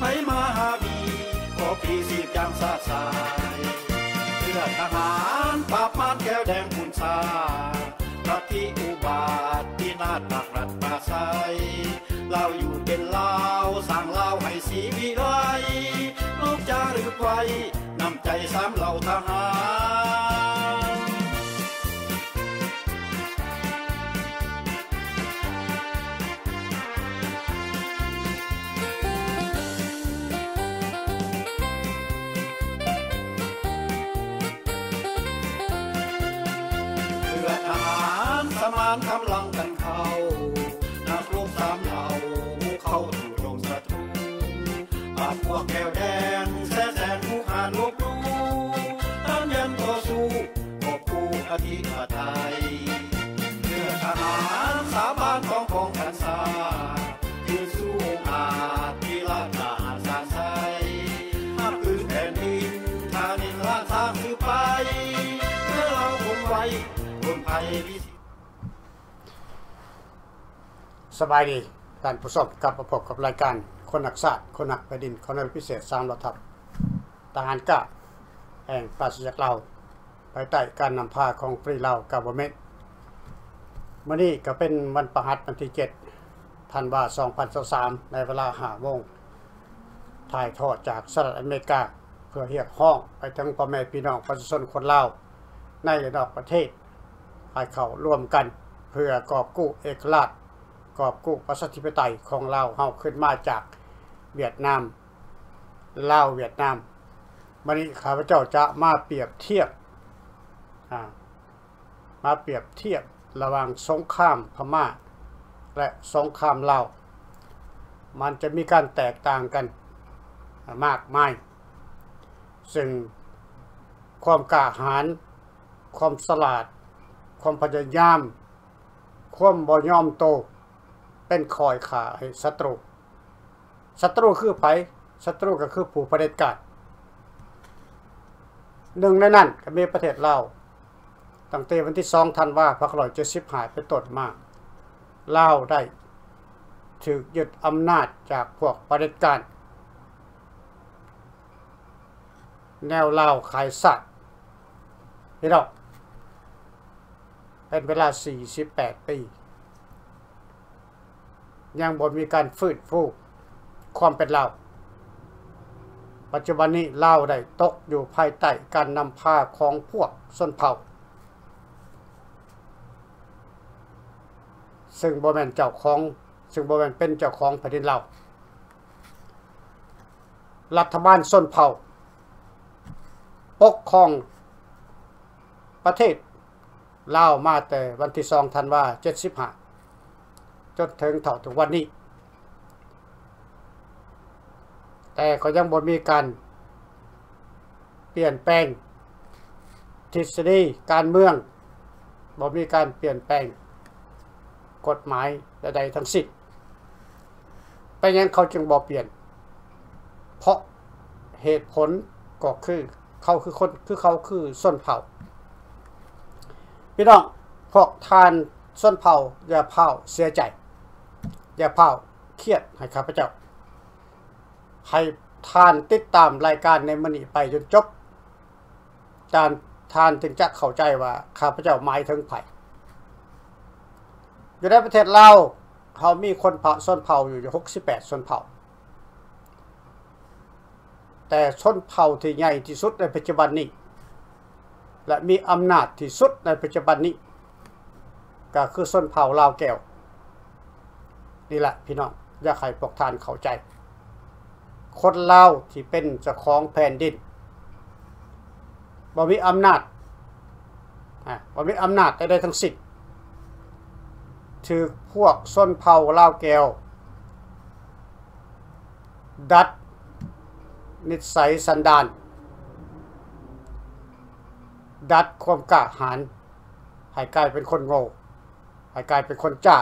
ไปมาหาบีขอพีสีจางสาสายเพื่อทหารปราบมารแก้วแดงคุณชาพระที่อุบาทที่นาฏปักรัฐปราศัยเราอยู่เป็นลาวสร้างลาวให้สีวิไลลูกจารึกไว้นำใจสามเหล่าทหาร สบายดีการประสบกลับประพบกับรายการคนหนักศาสตร์คนหนักแผ่นดินคนนักพิเศษสามรทัพทหารกะแห่งปราศจากเราภายใต้การนำพาของฟรีเรากาบเมนมื่อนี้ก็เป็นวันประหัสวันที่7ธันวาคม2023ในเวลา5โมงถ่ายทอดจากสหรัฐอเมริกา เพื่อเรียกห้องไปถึงพ่อแม่พี่น้องประชาชนคนลาวในระดับประเทศให้เข้าร่วมกันเพื่อกอบกู้เอกราช กอบกู้ประชาธิปไตยของเราเฮาขึ้นมาจากเวียดนามลาวเวียดนามวันนี้ข้าพเจ้าจะมาเปรียบเทียบมาเปรียบเทียบระหว่างสงครามพม่า และสงครามลาวมันจะมีการแตกต่างกันมากมาย ซึ่งความกล้าหาญความสลาด ความพยายาม ความบ่ยอมโต เป็นคอยขาให้ศัตรูศัตรูคือไผศัตรูก็คือผู้เผด็จการหนึ่งในนั้นก็มีประเทศลาวตั้งแต่วันที่2ธันวาคม2575เป็นต้นมากลาวได้ถูกยึดอำนาจจากพวกเผด็จการแนวลาวขายสัตว์พี่น้องเป็นเวลา 48 ปี ยังบ่มีการฟื้นฟูความเป็นเราปัจจุบันนี้ลาวได้ตกอยู่ภายใต้การนำพาของพวกส้นเผ่า ซึ่งบ่แม่นเจ้าของ ซึ่งบ่แม่นเป็นเจ้าของแผ่นดินลาวรัฐบาลส้นเผ่า ปกครองประเทศลาวมาแต่วันที่2ธันวา75จ จนถึงเท่าถึงวันนี้ แต่ก็ยังบ่มีการเปลี่ยนแปลง ทฤษฎีการเมืองบ่มีการเปลี่ยนแปลง กฎหมายใดๆทั้งสิ้นเป็นหยังเขาจึงบ่เปลี่ยน เพราะเหตุผลก็คือเขาคือคนคือเขาคือส้นเผ่าพี่น้องพวกทานส้นเผาอย่าเผาเสียใจ อย่าเผาเครียดให้ข้าพเจ้า ให้ทานติดตามรายการในมณีไปจนจบจานทานถึงจะเข้าใจว่าข้าพเจ้าหมายถึงไผ่อยู่ในประเทศลาเขามีคนเผ่าส้นเผ่าอยู่68ส้นเผ่า แต่ชนเผ่าที่ใหญ่ที่สุดในปัจจุบันนี้ และมีอำนาจที่สุดในปัจจุบันนี้ ก็คือส้นเผ่าลาวแก้ว นี่แหละพี่น้องอยากให้พวกท่านเข้าใจ คนลาวที่เป็นเจ้าของแผ่นดินบ่มีอำนาจบ่มีอำนาจใดๆทั้งสิ้นถือพวกส้นเผ่าลาวแก้ว ดัด นิสัยสันดาน ดัดความกล้าหาญให้กลายเป็นคนโง่ให้กลายเป็นคนจ้า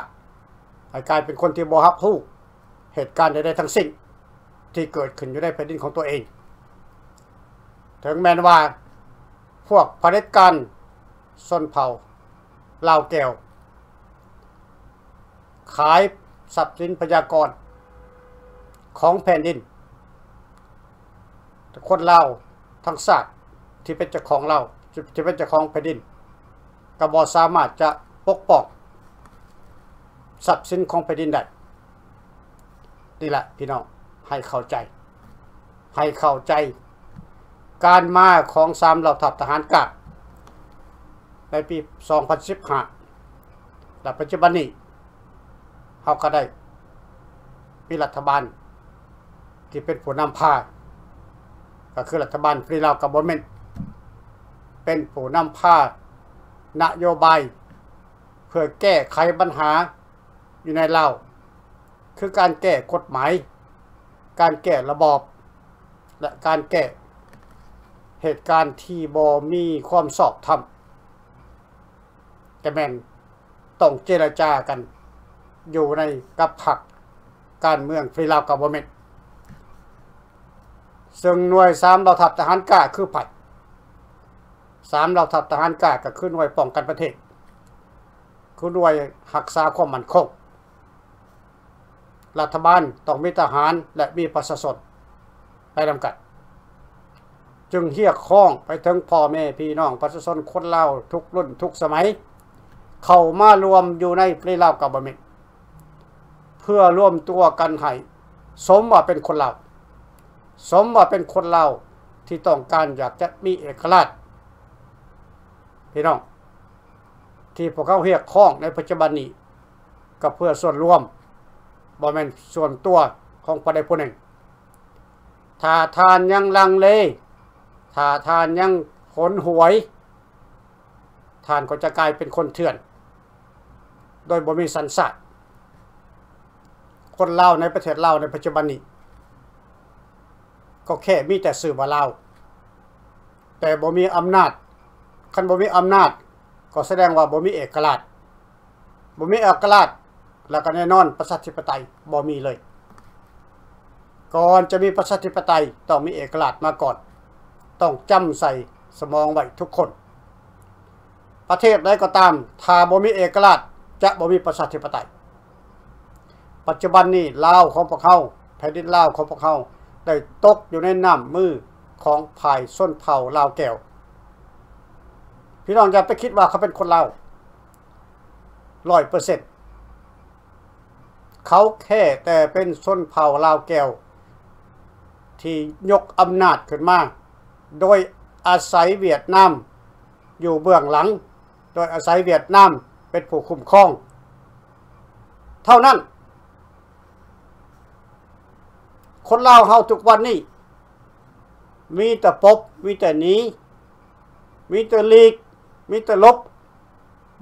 ให้กลายเป็นคนที่บ่รับรู้เหตุการณ์ใดๆทั้งสิ้น ที่เกิดขึ้นอยู่ในแผ่นดินของตัวเอง ถึงแม้นว่า พวกเผด็จการส้นเผ่าลาวแก้ว ขายทรัพย์สินพยากรของแผ่นดินคนเราทั้งศาสตร์ที่เป็นเจ้าของเราที่เป็นเจ้าของแผ่นดินกบสามารถจะปกป้อง ทรัพย์สินของแผ่นดินได้นี่แหละพี่น้องให้เข้าใจ ให้เข้าใจ การมาของสามเหล่าทัพทหารกาดในปี 2015และปัจจุบันนี้เขาก็ได้มีรัฐบาล ที่เป็นผู้นำพา ก็คือรัฐบาลฟรีลาวกับบนเมนเป็นผู้นำพานโยบาย เพื่อแก้ไขปัญหา อยู่ในลาคือการแก้กฎหมาย การแก้ระบอบ และการแก้เหตุการณ์ที่บ่มีความสอบธรรมแต่แม่นต้องเจรจากัน อยู่ในกับผักการเมืองฟรีลาวกับบเมนซึ่งหน่วยสามเราทัพทหารกล้าคือไผ่สามเราทัพทหารกล้าก็คือหน่วยป้องกันประเทศ คือหน่วยหักษาความมั่นคง รัฐบาลต้องมีทหารและมีประชาชนไปนำกันจึงเฮียกข้องไปถึงพ่อแม่พี่น้องประชาชนคนเล่าทุกรุ่นทุกสมัย เข้ามารวมอยู่ในปรีลาวกับบะมิเพื่อร่วมตัวกันให้สมว่าเป็นคนเล่าสมว่าเป็นคนเล่าที่ต้องการอยากจะมีเอกราชพี่น้อง ที่พวกเขาเฮียกข้องในปัจจุบันนี้ก็เพื่อส่วนรวม บ่แม่นส่วนตัวของผู้ใดผู้หนึ่ง ถ้าทานยังลังเล ถ้าทานยังขนหวย ทานก็จะกลายเป็นคนเถื่อน โดยบ่มีสันสัตคนเล่าในประเทศเล่าในปัจจุบันนี้ ก็แค่มีแต่สื่อว่าเล่าแต่บ่มีอำนาจ คันบ่มีอำนาจ ก็แสดงว่าบ่มีเอกราชบ่มีเอกราช แล้วก็แน่นอนประชาธิปไตยบ่มีเลย ก่อนจะมีประชาธิปไตยต้องมีเอกราชมาก่อน ต้องจำใส่สมองไว้ทุกคน ประเทศใดก็ตามถ้าบ่มีเอกราชจะบ่มีประชาธิปไตย ปัจจุบันนี้ลาวของพวกเขาแผ่นดินลาวของพวกเขาได้ตกอยู่ในน้ำมือของภายส้นเผ่าลาวแก้วพี่น้องอย่าไปคิดว่าเขาเป็นคนลาวร้อยเปอร์เซ็นต์ เขาแค่แต่เป็นส้นเผ่าลาวแก้ว ที่ยกอำนาจขึ้นมา โดยอาศัยเวียดนามอยู่เบื้องหลัง โดยอาศัยเวียดนามเป็นผู้คุมครอง เท่านั้น คนลาวเฮาทุกวันนี้ มีแต่ปบมีแต่หนีมีแต่ลีก มีแต่ลบ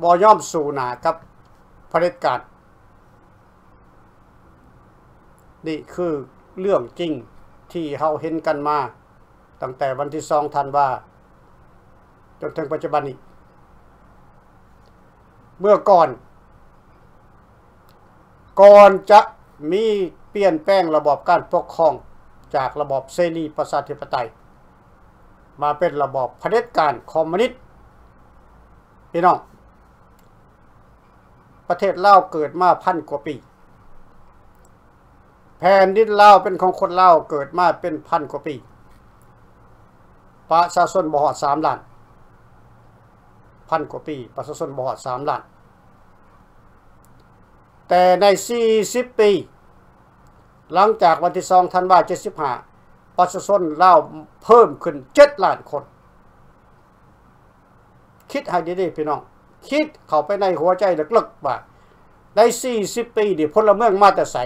บ่ย่อมสู่หนาครับเผด็จการ นี่คือเรื่องจริงที่เฮาเห็นกันมา ตั้งแต่วันที่สองธันวาจนถึงปัจจุบันนี้ เมื่อก่อน ก่อนจะมีเปลี่ยนแปลงระบบการปกครองจากระบบเสรีประชาธิปไตย มาเป็นระบบเผด็จการคอมมิวนิสต์พี่น้อง ประเทศลาวเกิดมาพันกว่าปี แผ่นดินลาวเป็นของคนลาวเกิดมาเป็นพันกว่าปี ประชาชนบ่ฮอดสามล้าน พันกว่าปี ประชาชนบ่ฮอดสามล้าน แต่ใน40ปี หลังจากวันที่2ธันวาคม75ประชาชนลาวเพิ่มขึ้น7ล้านคน คิดให้ดีๆพี่น้อง คิดเข้าไปในหัวใจลึกๆว่าใน40ปีนี่พลเมืองมาแต่ไส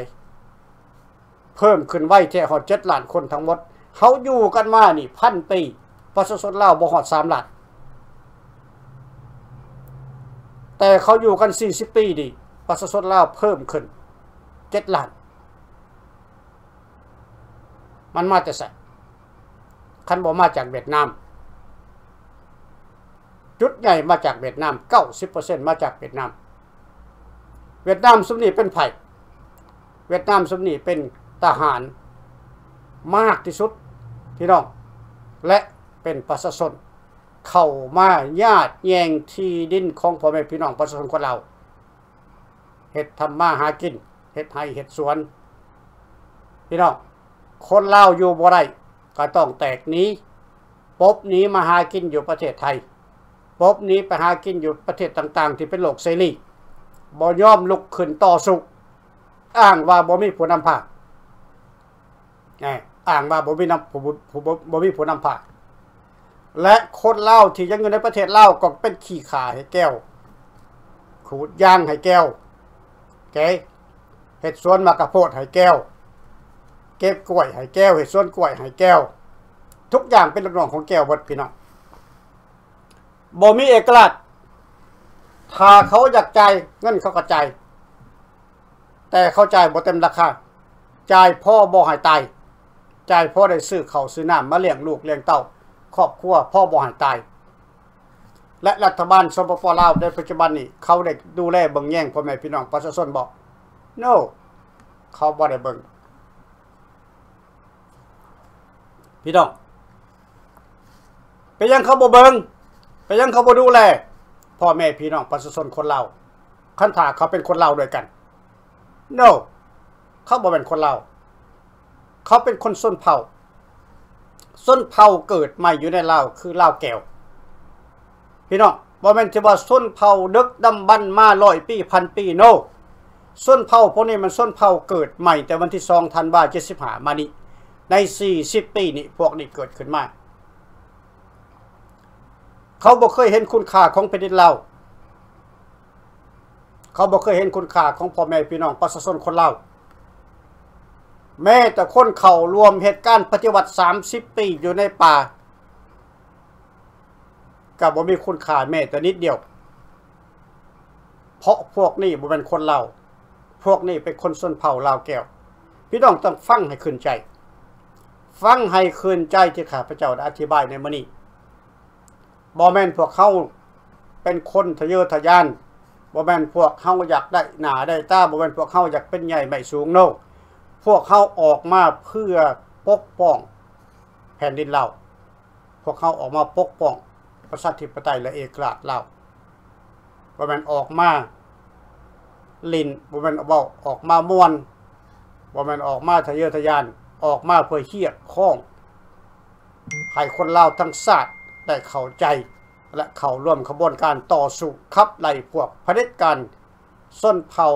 เพิ่มขึ้นไว้แค่หอดเจ็ดล้านคนทั้งหมดเขาอยู่กันมานี่พันปีประชาชนเล่าบ่หอดสามล้านแต่เขาอยู่กันสี่สิบปีดิประชาชนเล่าเพิ่มขึ้นเจ็ดล้าน มันมาแต่ใส่คันบ่มาจากเวียดนามจุดใหญ่มาจากเวียดนามเก้าสิบเปอร์เซ็นต์มาจากเวียดนาม เวียดนามสุนีเป็นไผ่เวียดนามสุนีเป็น ทหารมากที่สุดพี่น้อง และเป็นประชาชนเข้ามาญาติแยงที่ดินของพ่อแม่พี่น้องประชาชนคนเราเฮ็ดทำมาหากินเฮ็ดไร่เฮ็ดสวน พี่น้องคนเลาอยู่บ่ได้ก็ต้องแตกหนี้ปบหนี้มาหากินอยู่ประเทศไทยปบหนี้ไปหากินอยู่ประเทศต่างๆ ที่เป็นโลกเสรีบ่ยอมลุกขึ้นต่อสู้อ้างว่าบ่มีผู้นำพา อ้างว่าบ่มีนำผู้บ่บ่มีผู้นำพาและคนลาที่ยังอยู่ในประเทศเลาก็เป็นขี้ขาให้แก้ว ขูดย่างให้แก้วแกเฮ็ดสวนมะกะโพดให้แก้ว เก็บกล้วยให้แก้วเฮ็ดสวนกล้วยให้แก้ว ทุกอย่างเป็นลูกน้องของแก้วหมดพี่น้องบ่มีเอกราชถ้าเขาอยากใจเงินเขาก็จ่ายแต่เข้าใจบ่เต็มราคาจ่ายพ่อบ่ให้ตาย จ่ายพ่อได้ซื้อเขาซื้อน้ำมาเลี้ยงลูกเลี้ยงเต้าครอบครัวพ่อบ่ให้ตาย และรัฐบาลสปปลาวในปัจจุบันนี้เขาได้ดูแลเบิ่งแย่งพ่อแม่พี่น้องประชาชนบอก no เขาบ่ได้เบิ่งพี่น้องไปยังเขาบ่เบิ่งไปยังเขาบ่ดูแลพ่อแม่พี่น้องประชาชนคนลาวคันถาเขาเป็นคนลาด้วยกัน no เขาบ่เป็นคนลา เขาเป็นคนส้นเผาส้นเผาเกิดใหม่อยู่ในลาวคือลาวแก้วพี่น้องบ่แม่นสิว่าส้นเผาดึกดำบรรมาร้อยปีพันปีโนส้นเผาพวกนี้มันส้นเผาเกิดใหม่แต่วันที่2ธันวาคม75มานี้ใน40ปีนี้พวกนี้เกิดขึ้นมา เขาบ่เคยเห็นคุณค่าของแผ่นดินลาเขาบ่เคยเห็นคุณค่าของพ่อแม่พี่น้องประชาชนคนลา แม้แต่คนเข้ารวมเหตุการณ์ปฏิวัติ 30 ปีอยู่ในป่าก็บ่มีคุณค่าแม้แต่นิดเดียว เพราะพวกนี้บ่เป็นคนลาพวกนี้เป็นคนชนเผ่าลาวแก้ว พี่น้องต้องฟังให้ขึ้นใจ ฟังให้ขึ้นใจที่ข้าพเจ้าได้อธิบายในมื้อนี้บ่แม่นพวกเขาเป็นคนทะเยอทะยานบ่แม่นพวกเขาอยากได้หนาได้ตาบ่แม่นพวกเขาอยากเป็นใหญ่ไม่สูงโน พวกเขาออกมาเพื่อปกป้องแผ่นดินเราพวกเขาออกมาปกป้องประชาธิปไตยและเอกราชเราบ่แม่นออกมาลินบ่แม่นเว้าออกมาม่วนบ่แม่นออกมาทะเยอทะยานออกมาเพื่อเฮียข้องให้คนเลาทั้งชาติได้เข้าใจ และเข้าร่วมขบวนการต่อสู้ขับไล่พวกเผด็จการส้นเผา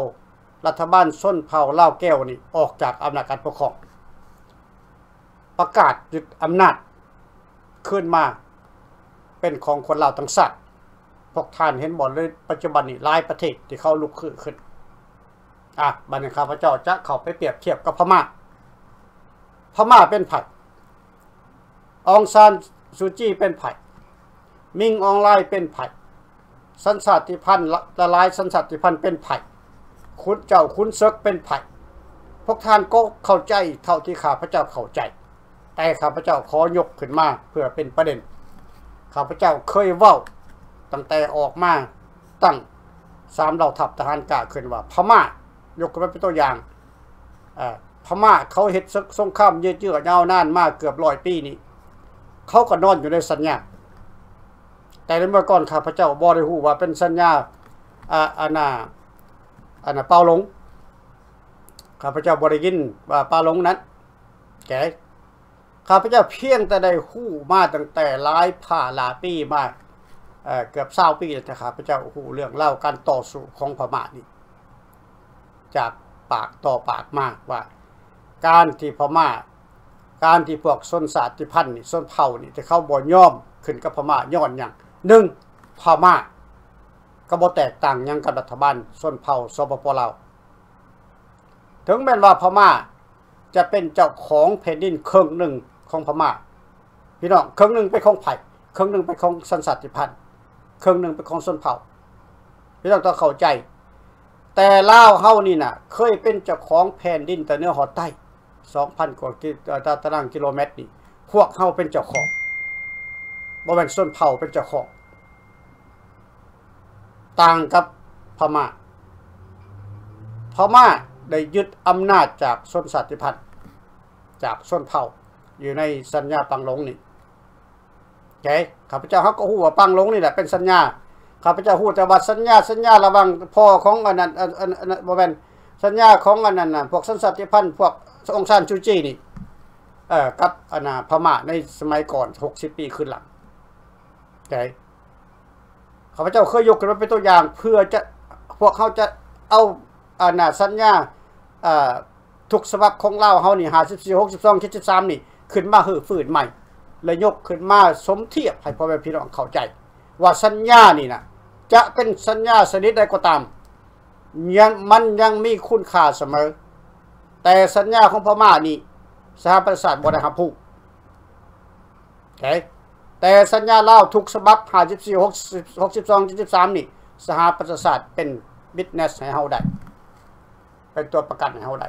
รัฐบาลส้นเผ่าลาแก้วนี่ออกจากอำนาจการปกครอง ประกาศยึดอำนาจขึ้นมาเป็นของคนลาวทั้งชาติพวกท่านเห็นบ่เลยปัจจุบันนี้หลายประเทศที่เขาลุกขึ้นขึ้นอะบัดนี้ข้าพเจ้าจะเข้าไปเปรียบเทียบกับพม่า พม่าเป็นไผ่องซานซูจีเป็นไผ่มิงออนไลน์เป็นไผ่สันสาติพันธ์ละลายสันสาติพันธ์เป็นไผ่ คุณเจ้าคุณเซึกเป็นไผ่พวกท่านก็เข้าใจเท่าที่ข้าพเจ้าเข้าใจ แต่ข้าพเจ้าขอยกขึ้นมาเพื่อเป็นประเด็น ข้าพเจ้าเคยเว้า ตั้งแต่ออกมาตั้งสามเหล่าทัพทหารกล้าขึ้นว่า พม่ายกขึ้นมาเป็นตัวอย่างพม่าเขาเฮ็ดสงครามเยื้อยาวนานมากเกือบร้อยปีนี้เขาก็นอนอยู่ในสัญญา แต่ในเมื่อก่อนข้าพเจ้าบ่ได้ฮู้ว่าเป็นสัญญาอาอาา อานาเปาหลงข้าพเจ้าบ่ได้ยินว่าปาหลงนั้น แกข้าพเจ้าเพียงแต่ได้ฮู้มาตั้งแต่หลายผ่าหลายปีมาเอ่อเกือบ20ปีแล้วข้าพเจ้าฮู้เรื่องเล่าการต่อสู้ของพม่านี่จากปากต่อปากมากว่า การที่พม่า การที่พวกชนชาติพันธ์นี่ชนเผ่านี่ที่เข้าบ่อย่อมขึ้นกับพม่าย้อนหยังหนึ่งพม่า ก็บ่แตกต่างยังกับรัฐบาลชนเผ่าสปปลาวถึงแม้ว่าพม่าจะเป็นเจ้าของแผ่นดินครึ่งหนึ่งของพม่า พี่น้องครึ่งหนึ่งเป็นของไผ่ครึ่งหนึ่งเป็นของสันสาติพันธุ์ครึ่งหนึ่งเป็นของชนเผ่า พี่น้องต้องเข้าใจ แต่ลาวเฮานี่น่ะ เคยเป็นเจ้าของแผ่นดินแต่เนื้อหอดใต้2,000กว่ากิตารางกิโลเมตรนี่พวกเฮาเป็นเจ้าของบ่แม่นส้นเผ่าเป็นเจ้าของ ต่างกับพม่า พม่าได้ยึดอำนาจจากชนชาติพันธ์จากชนเผ่า อยู่ในสัญญาปังหลงนี่โอเคข้าพเจ้าเฮาก็ฮู้ว่าปังหลงนี่แหละเป็นสัญญาข้าพเจ้าฮู้แต่ว่าสัญญาสัญญาระว่างพ่อของอันนั้นอันอันอันบ่แม่นสัญญาของอันนั้นน่ะพวกสันสัตย์พันธ์พวกองซานจูจีนี่เอ่อกับอันน่ะพม่าในสมัยก่อน 60 ปีขึ้นหลังใจ ข้าพเจ้าเคยยกขึ้นมาเป็นตัวอย่าง เพื่อจะพวกเขาจะเอาอันน่ะสัญญาทุกฉบับของเลาเฮานี่54 62 73นี่ ขึ้นมาฮือฟื้นใหม่ และยกขึ้นมาสมเทียบให้พ่อแม่พี่น้องเข้าใจ ว่าสัญญานี่นะจะเป็นสัญญาสนิทใดก็ตามยังมันยังมีคุณค่าเสมอ แต่สัญญาของพม่านี่สหประชาชาติบ่ได้รับผู้โอเค แต่สัญญาเลาทุกฉบับ54 62 73 นี่สหประชาชาติเป็นบิสเนสให้เฮาได้ เป็นตัวประกันให้เฮาได้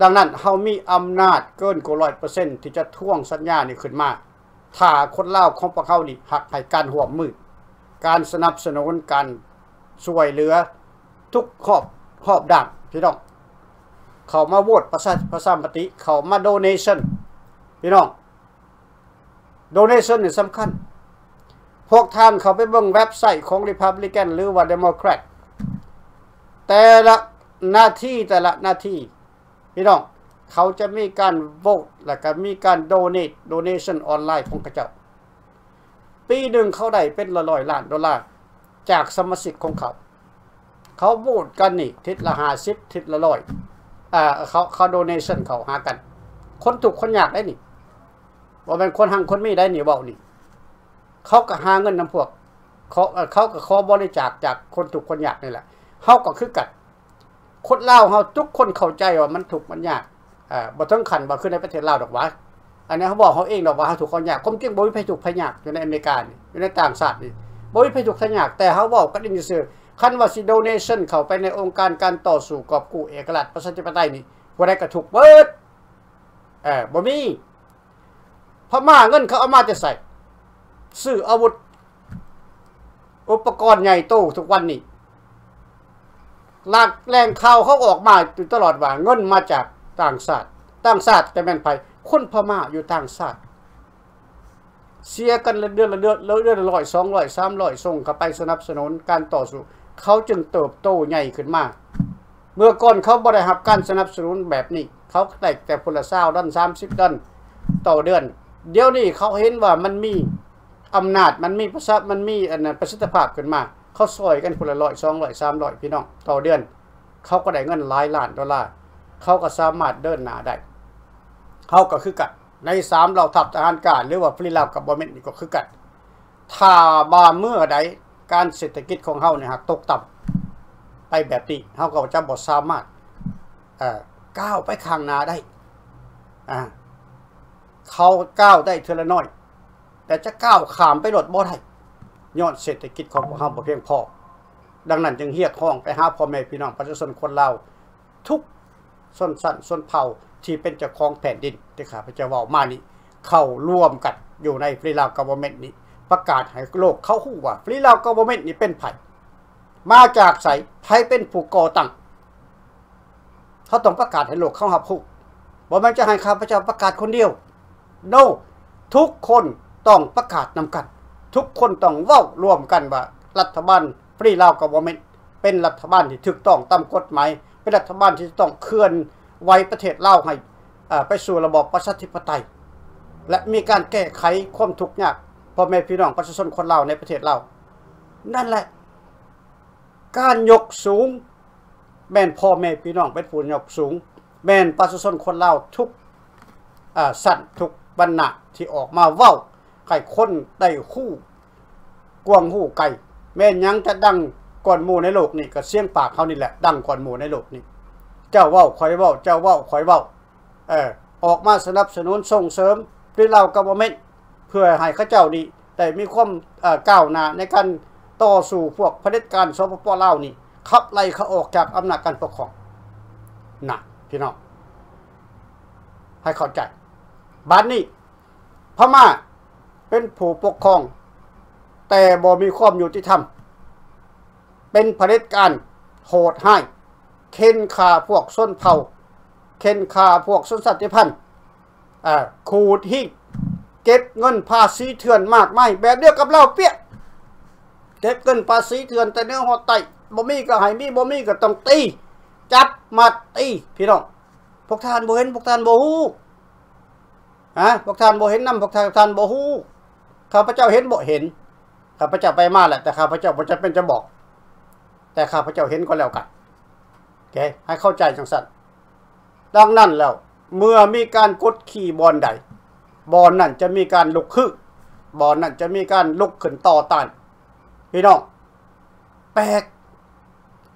ดังนั้นเฮามีอำนาจเกินกว่า100%ที่จะท่วงสัญญานี่ขึ้นมา ถ้าคนเลาของพวกเขานี่หักให้การห่วมมือ การสนับสนุนการช่วยเหลือ ทุกขอบขอบด้านพี่น้อง เขามาโหวตประชาประชามติ เขามาโดเนชันพี่น้อง donation นี่สำคัญ พวกท่านเขาไปเบิ่งเว็บไซต์ของ Republican หรือว่า Democrat แต่ละหน้าที่แต่ละหน้าที่ พี่น้อง เขาจะมีการโหวตและก็มีการ donate donation ออนไลน์ของกระเจ้า ปีหนึ่งเขาได้เป็นละร้อยล้านดอลลาร์จากสมาชิกของเขา เขาโหวตกันนี่ ทิศละห้าสิบทิศละร้อยอ่าเขาเขาโดเนชันเขาหากัน คนถูกคนอยากได้นี่ ว่าเป็นคนหังคนไม่ได้นี่เบานี่ เขาก็หาเงินนำพวก เขาเขาก็ขอบริจาคจากคนถูกคนอยากนี่แหละเขาก็คือกันคนเล่าเฮาทุกคนเข้าใจว่ามันถูกมันยากอ่าบ่ต้องขันบ่ขึ้นในประเทศลาวดอกวะอันนี้เขาบอกเขาเองดอกว่าเขาถูกข์เขายากความจริงบ่มีภัยถูกข์ภัยากอยู่ในอเมริกาอยู่ในต่างชาตินี่บ่มีภัยถูกข์ภัยากแต่เขาบอกกันอีกซื่อคันว่าสิโดเนชั่นเข้าไปในองค์การการต่อสู้กอบกู้เอกราชประชาธิปไตยนี่บ่ได้ก็ถูกเบิดเออบ่มี พม่าเงินเขาเอามาจะใส่ซื้ออาวุธ อุปกรณ์ใหญ่โตทุกวันนี้ลากแรงข่าวเขาออกมาอยู่ตลอดว่าเงินมาจากต่างชาติต่างชาติแต่แม่นไผคนพม่าอยู่ต่างชาติเสียกันละเดือนละเดือนละเดือนละร้อยสองร้อยสามร้อยส่งเข้าไปสนับสนุนการต่อสู้เขาจึงเติบโตใหญ่ขึ้นมาเมื่อก่อนเขาบ่ได้รับการสนับสนุนแบบนี้ เขาได้แต่พละเศร้าด้านสามสิบด้านต่อเดือน เดี๋ยวนี้เขาเห็นว่ามันมีอำนาจมันมีประสามันมีอันนั้นประสิทธิภาพขึ้นมา เขาซอยกันคนละร้อยสองร้อยสามร้อยพี่น้องต่อเดือน เขาก็ได้เงินหลายล้านดอลลาร์เขาก็สามารถเดินหน้าได้เขาก็คือกันในสามเราทัพทหารการหรือว่าฟรีลาวกับบอมเมนนี่ก็คือกันถ้าบาเมื่อใดการเศรษฐกิจของเขาเนี่ยหากตกต่ำไปแบบนี้เขาก็จะบ่สามารถก้าวไปข้างหน้าได้อ่า เขาก้าวได้เทอละน้อย แต่จะก้าวขามไปรถบ่ได้ย้อนเศรษฐกิจของพวกเขาบ่เพียงพอดังนั้นจึงเรียกร้องไปหาพ่อแม่พี่น้องประชาชนคนลาวทุกส่วนสั้นส่วนเผ่าที่เป็นเจ้าของแผ่นดินที่ข้าพเจ้าว้ามานี่เข้าร่วมกันอยู่ในฟรีลาวกั v เมนต์นี้ ประกาศให้โลกเขาฮู้ว่าฟรีลาวกั v เมนต์นี่เป็นไผ่มาจากไสไผเป็นผู้ก่อตั้งเขาต้องประกาศให้โลกเขารับรู้บ่แม่นจะให้ข้าพเจ้าประกาศคนเดียว no ทุกคนต้องประกาศนำกัน ทุกคนต้องเว้ารวมกันว่า รัฐบาลฟรีลาวกั v เมนเป็นรัฐบาลที่ถูกต้องตามกฎหมาย เป็นรัฐบาลที่ต้องเคลื่อนไหวประเทศลาวให้อ่าไปสู่ระบอบประชาธิปไตย และมีการแก้ไขความทุกข์ยากพ่อแม่พี่น้องประชาชนคนลาวในประเทศลาวนั่นแหละ การยกสูงแม่นพ่อแม่พี่น้องเป็นผู้ยกสูง แม่นประชาชนคนลาวทุกอ่าสั้นทุก บรรณะที่ออกมาเว้าให้คนได้ฮู้กวางฮู้ไกลแม่นยังจะดังก่อนหมู่ในโลกนี่ก็เสียงปากเขานี่แหละ ดังก่อนหมู่ในโลกนี่เจ้าเว้าข่อยเว้าเจ้าเว้าข่อยเว้าเออออกมาสนับสนุนส่งเสริมฟรีลาวกั v เมนเพื่อให้เขาเจ้าดีแต่มีความเอ่อก้าวหน้าในการต่อสู้พวกเผด็จการสปปลาวนี่ขับไล่เขาออกจากอำนาจการปกครองน่ะพี่น้องให้เข้าใจ บ้านนี้ พม่าเป็นผู้ปกครอง แต่บ่มีความยุติธรรม เป็นเผด็จการโหดให้ายเค้นฆ่าพวกส้นเผ่า เค้นฆ่าพวกชนสัตว์พันธุ์ขูดหิ้งเก็บเงินภาษีเถื่อนมากไมายแบบเดียวกับเราเปี้ยเก็บเงินภาษีเถื่อนแต่เนื้อหอดไตบ่มีก็ให้มีบ่มีก็ต้องตี จับมาตีพี่น้องพวกท่านบ่เห็นพวกท่านบ่ฮู้ ฮะพวกท่านบ่เห็นนำพวกท่านบ่ฮู้ข้าพเจ้าเห็นบ่เห็นข้าพเจ้าไปมาแหละแต่ข้าพเจ้าบ่จะเป็นจะบอก แต่ข้าพเจ้าเห็นก็แล้วกันโอเคให้เข้าใจจังซั่นดังนั้นแล้ว เมื่อมีการกดขี่บอลใดบอลนั่นจะมีการลุกขึ้นบอลนั่นจะมีการลุกขึ้นต่อต้านพี่น้องแปลก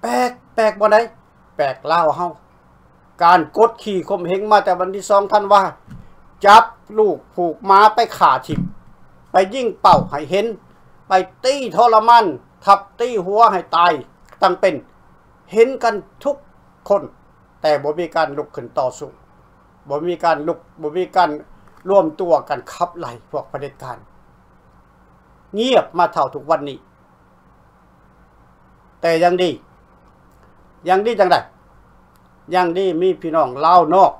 แปลกแปลกบ่ได้แปลกเล่าเฮาการกดขี่ข่มเหงมาแต่วันที่สองท่านว่า จับลูกผูกม้าไปขาถิบไปยิ่งเป่าให้เห็น ไปตี้ทรมานทับตี้หัวให้ตายตั้งเป็นเห็นกันทุกคน แต่บ่มีการลุกขึ้นต่อสู้บ่มีการลุกบ่มีการร่วมตัวกันขับไล่พวกเผด็จการ เงียบมาเท่าทุกวันนี้ แต่ยังดี ยังดีจังไดยังดีมีพี่น้องเล่านอก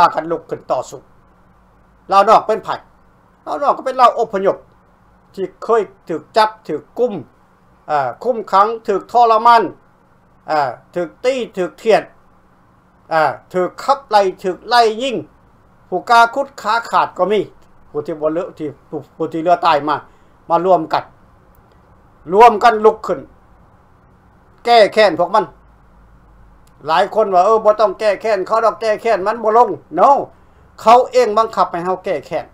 ากันลุกขึ้นต่อสู้ลาวนอกเป็นไผ่ลาวนอกก็เป็นลาวอพยพที่เคยถูกจับถูกกุ้มอ่าคุ้มขังถูกทรมานอ่าถูกตี้ถูกเทียดอ่าถูกขับไล่ถูกไล่ยิ่งผู้กาคุดขาขาดก็มีผู้ที่บนเรือที่ผู้ผู้ที่เรือตายมา มารวมกัน รวมกันลุกขึ้น แก้แค้นพวกมัน หลายคนว่าเออบ่ต้องแก้แค้นเขาดอกแก้แค้นมันบ่ลง no เขาเองบังคับให้เฮาแก้แค้น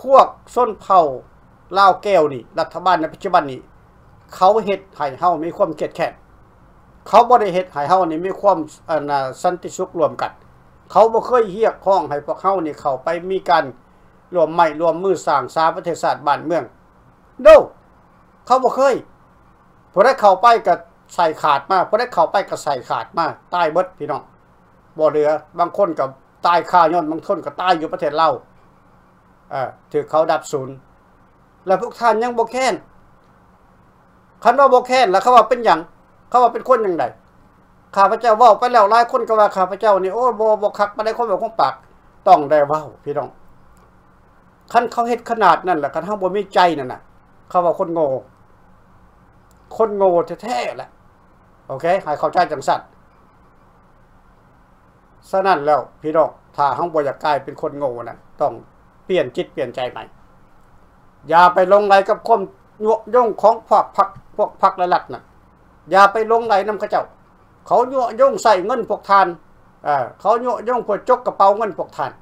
พวกส้นเผ่าลาวแก้วนี่ รัฐบาลในปัจจุบันนี้ เขาเฮ็ดให้เฮามีความเกลียดแค้นเขาบ่ได้เฮ็ดให้เฮานี่มีความอันน่ะสันติสุขรวมกัน เขาบ่เคยเรียกร้องให้พวกเฮานี่เข้าไปมีการรวมไม้รวมมือสร้างสาประเทศชาติบ้านเมือง no เขาบ่เคยพอได้เข้าไปก็ ใส่ขาดมากเพอได้เข้าไปก็ใส่ขาดมาตายเบิดพี่น้องบ่เหลือบางคนก็ตายคาย้อนบางคนก็ตายอยู่ประเทศลาเอ่อถือเขาดับศูนย์แล้วพวกท่านยังบ่แค้นคันว่าบ่แค้นแล้วเขาว่าเป็นหยังเขาว่าเป็นคนจังไดข้าพเจ้าว้าไปแล้วหลายคนก็ว่าข้าพเจ้านี่โอ้บ่บ่คักบ่ได้คนแบบของปากต้องได้ว้าพี่น้องคันเขาเฮ็ดขนาดนั้นแหละคันเฮาบ่มีใจนั่นน่ะ เขาว่าคนโง่ คนโง่แท้ๆแหละโอเคให้เข้าใจจังซั่นฉะนั้นแล้วพี่น้องถ้าเฮาบ่อยากายเป็นคนโง่น่ะต้องเปลี่ยนจิตเปลี่ยนใจใหม่ อย่าไปลงไหลกับความยั่ย่งของพวกพักพวกพักและลัดน่ะอย่าไปลงไหลนำเขาเจ้า เขายั่ย่งใส่เงินพวกทานเออเขายั่ย่งพวกจกกระเป๋าเงินพวกทาน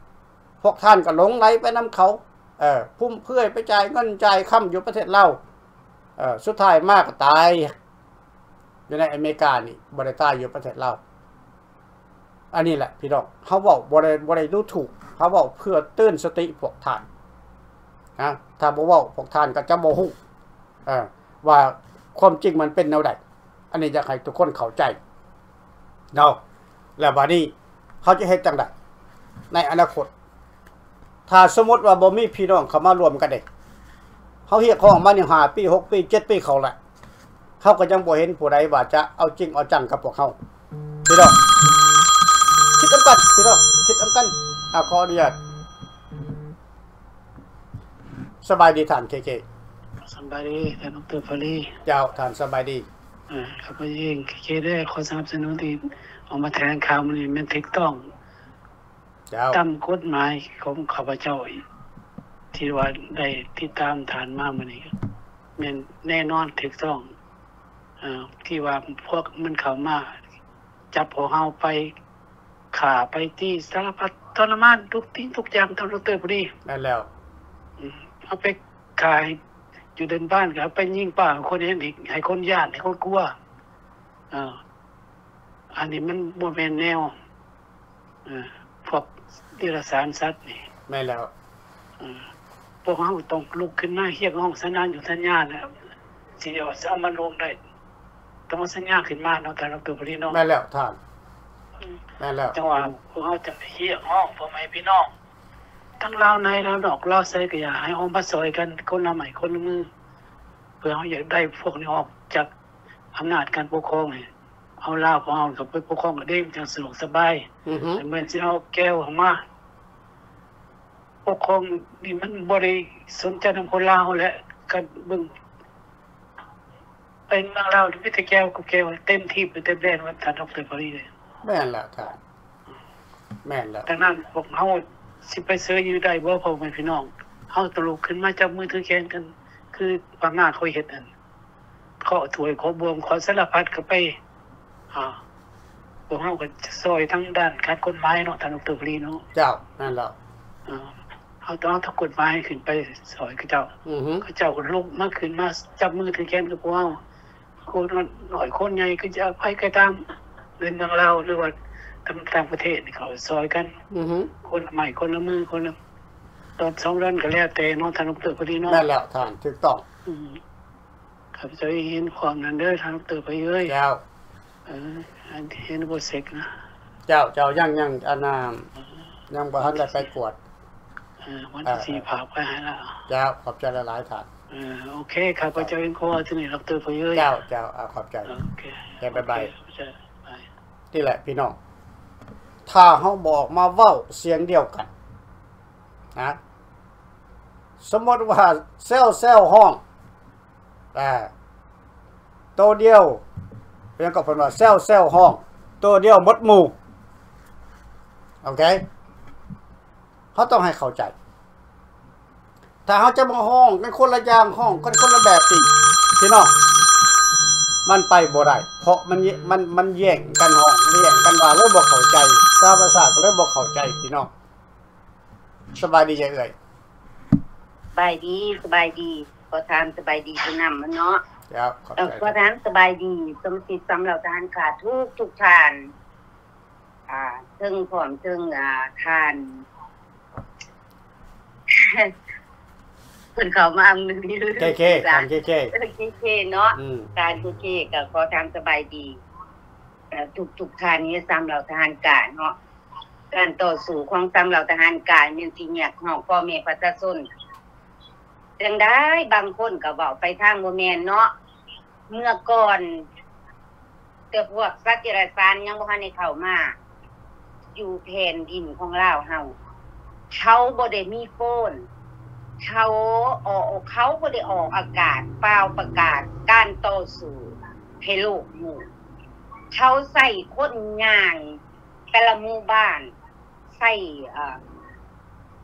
พวกทานก็หลงไหลไปนำเขาเออพุ่มเพื่อยไปจ่ายเงินจ่ายค่ำอยู่ประเทศเรา สุดท้ายมากก็ตายอยู่ในอเมริกานี่บ่ได้ตายอยู่ประเทศเราอันนี้แหละพี่น้องเขาบอกบ่ได้บ่ได้ดูถูก เขาบอกเพื่อตือนสติพวกท่านนะถ้าบ่เว้าพวกท่านก็จะบ่ฮู้เออว่าความจริงมันเป็นแนวใดอันนี้อยากให้ทุกคนเข้าใจเนาะแล้วบัดนี้เขาจะเฮ็ดจังไดในอนาคต ถ้าสมมติว่าบ่มีพี่น้องเขามารวมกันเด้ เขาเรียกของมานี่5ปี6ปี7ปีเขาแหละเขาก็ยังบ่เห็นผู้ใดว่าจะเอาจริงเอาจังกับพวกเขาพี่น้องคิดอำกันพี่น้องคิดอำกันอาขออนุญาตสบายดีท่านเคเคสบายดีท่านดรฟารีเจ้าท่านสบายดีอ่าครับผมเองเคได้ขอสนับสนุนที่ออกมาแถลงข่าวมันนี่มันถูกต้องเจ้าตามกฎหมายของข้าพเจ้าอีก ที่ว่าได้ติดตามฐานมามันนี่แม่นแน่นอนถูกต้องอ่าที่ว่าพวกมันเข้ามาจับพวกเฮาไปขาไปที่สารพัดทรมานทุกทิ้งทุกอย่างทำดรพอดีนั่นแล้วอืมเอาไปขายอยู่เดินบ้านก็เอาไปยิงป่าคนเห็นอีกให้คนญาติให้คนกลัวเอ่าอันนี้มันบ่แม่นแนวเอ่อพวกที่รสารสัตว์นี่แม่นแล้วเอ่อ พวกเขาต้องลุกขึ้นมาเรียกร้องสัญญาณอยู่สัญญาณแล้วสิเดียวจะเอามาลงได้ต้องเอาสัญญาขึ้นมาเนาะแต่เราตัวพี่น้องแม่นแล้วท่านแม่นแล้วจังหวะพวกเขาจะไปเรียกร้องพ่อแม่พี่น้องทั้งลาวในลาวดอกลาวใส่ก็อย่าให้ออกมาซอยกันคนละใหม่คนละมือ เพื่อเขาอยากได้พวกนี้ออกจากอำนาจการปกครองเนี่ยเอาลาวของเรากับไปปกครองกันได้จังสะดวกสบายอือฮึแต่เหมือนที่เอาแก้วออกมา ปกครองนี่มันบ่ได้สนใจนำคนลาวแหละก็เบิ่งเป็นเมืองลาวที่ตะแก้วกับแก้วเต็มที่ไปเต็มแดนว่าท่านดรพอดีเลยแม่นแล้วท่านแม่นแล้วดังนั้นพวกเฮาสิไปเสืออยู่ได้บ่พ่อแม่พี่น้องเฮาตลุกขึ้นมาจับมือถือแขนกัน คือบางงานเขาเฮ็ดนั่นขอถวยขอบวมขอสารพัดก็ไปอ่าพวกเฮาก็ซอยทั้งด้านการกฎหมายเนาะท่านดรพอดีเนาะเจ้านั่นแล้วอ่า เอาต้องเอาทั้งกฎหมายขึ้นไปซอยเขาเจ้าอือฮึเขาเจ้าก็ลุกมาขึ้นมาจับมือถือแขนกับพวกเฮาคนหน่อยคนใหญ่ก็จะไปก็ตามเรื่องของเราหรือว่าต่างประเทศนี่เขาซอยกันอือฮึคนละใหม่คนละมือคนละตอนสองเดือนก็แล้วแต่เน้องทานดรพอดีเนาะแม่นแล้วท่านถูกต้องอืมข้าพเจ้าเห็นความนั้นเด้อทานดรไปเอ้ยเจ้าเอออันที่เห็นบ่เสกนะ เจ้าเจ้ายังยังอนนามยังบ่ทันได้ไปกวดเออ วันที่สี่พาไปหาแล้วเจ้าขอบใจหลายๆท่านเออโอเคข้าพเจ้าเองขอที่นี่ดรไปเอ้ยเจ้าเจ้าเอาขอบใจโอเคแกบ๊ายบายโอเคบายนี่แหละพี่น้องถ้าเฮาบอกมาเว้าเสียงเดียวกันนะสมมติว่าเซลเซลห้องอ่าตัวเดียวเพียงก็เพิ่นว่าเซลเซลห้อง ตัวเดียวหมดหมู่โอเค เขาต้องให้เข้าใจ ถ้าเขาจะมาห้องกันคนละอย่างห้องกันคนละแบบสิพี่น้องมันไปบ่ได้เพราะมันแยมันมันแย่งกันห้องแย่งกันว่าเลยบ่เข้าใจชาวภาษาก็เลยบ่เข้าใจพี่น้องสบายดีใจเอ่ยสบายดีสบายดีขอถามสบายดีคุณนำมันเนาะครับขอบเอ่อใจขอถามสบายดีสมสิทธิ์สำหรับทหารขาดทุกทุกทาน อ่าซึ่งผอมซึ่งอ่าทาน เพิ่นเข้ามาอันนึงนี่เคเคกันเคเคเออเคเคเนาะอืมการเคเคก็ขอถามสบายดีเอ่อทุกทุกทานนี้สำหรับทหารการเนาะการต่อสู้ของสำหรับทหารการยังสิแยกห้องพ่อแม่ประชาชนจังได้บางคนก็บอกไปทางบ่แม่นเนาะเมื่อก่อนแต่พวกสัตว์เดรัจฉานยังบ่ทันได้เข้ามา อยู่แผ่นดินของลาวเฮา เขาบ่ได้มีโฟนเขาออกเขาบ่ได้ออกอากาศเปล่าประกาศการต่อสู้ให้โลกหมู่เขาใส่คนย่างแต่ละหมู่บ้านใส่เอ่อ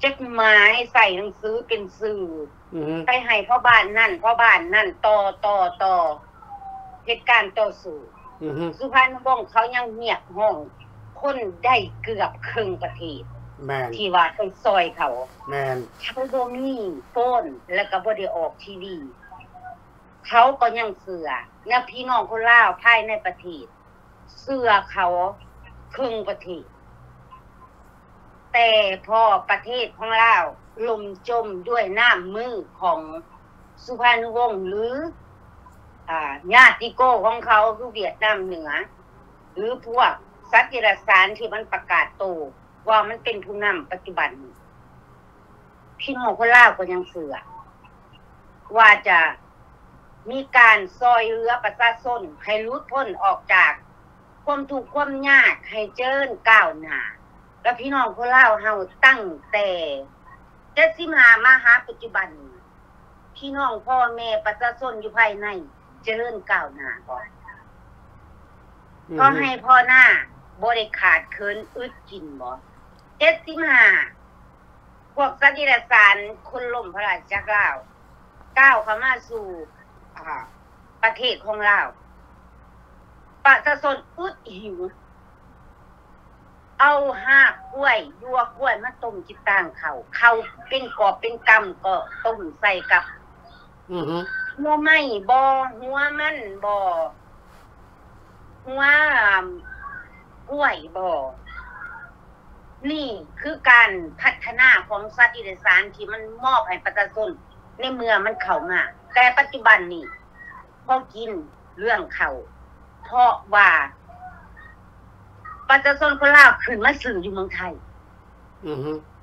จดหมายใส่หนังสือเป็นสื่ออืมไปให้พ่อบ้านนั่นพ่อบ้านนั่นต่อต่อต่อเหตุการณ์ต่อสู้อืมสุพรรณวงศ์เขายังเงียบห้อง คนได้เกือบครึ่งประเทศ แมนที่ว่าไปซอยเขา แมนเขาบ่มีโฟนแล้วก็บ่ได้ออกทีวีเขาก็ยังเสือและพี่น้องคนลาวภายในประเทศเสือเขาครึ่งประเทศแต่พอประเทศของลาวลมจมด้วยน้ำมือของสุพรรณวงศ์หรืออ่าญาติโกของเขาคือเวียดนามเหนือ หรือพวกสัตว์เดรัจฉานที่มันประกาศโต วว่ามันเป็นผู้นำปัจจุบันนี้พี่น้องคนลาวก็ยังเสือว่าจะมีการซอยเรือประชาชนให้รุดพ้นออกจากความถูกข์ความยากให้เจริญก้าวหน้าแล้วพี่น้องคนลาวเฮาตั้งแต่เจ็ดสิบห้ามาหาปัจจุบันนี้พี่น้องพ่อแม่ประชาชนอยู่ภายใน เจริญก้าวหน้าก่อนอืมก็ให้พ่อหน้าบริขาดเคินอึดกินบ่ เจ็ดสิบห้าพวกสัตว์เดรัจฉานคนล่มพระราชจักรลาวก้าวเข้ามาสู่อ่าประเทศของเราวประชาชนอึดหิว เอาห้ากกล้วยยัวกล้วยมาต้มจิตต่างเขาเขาเป็นกอบเป็นกำก็ต้มใส่กับอืมหัวไหม้บอหัวมันบอหัวกล้วยบอ นี่คือการพัฒนาของสัตว์อิเดสานที่มันมอบให้ประชาชนในเมื่อมันเข้ามา แต่ปัจจุบันนี่พอกินเรื่องเขาเพราะว่าประชาชนคนลาวขึ้นมาสื่ออยู่เมืองไทยอืม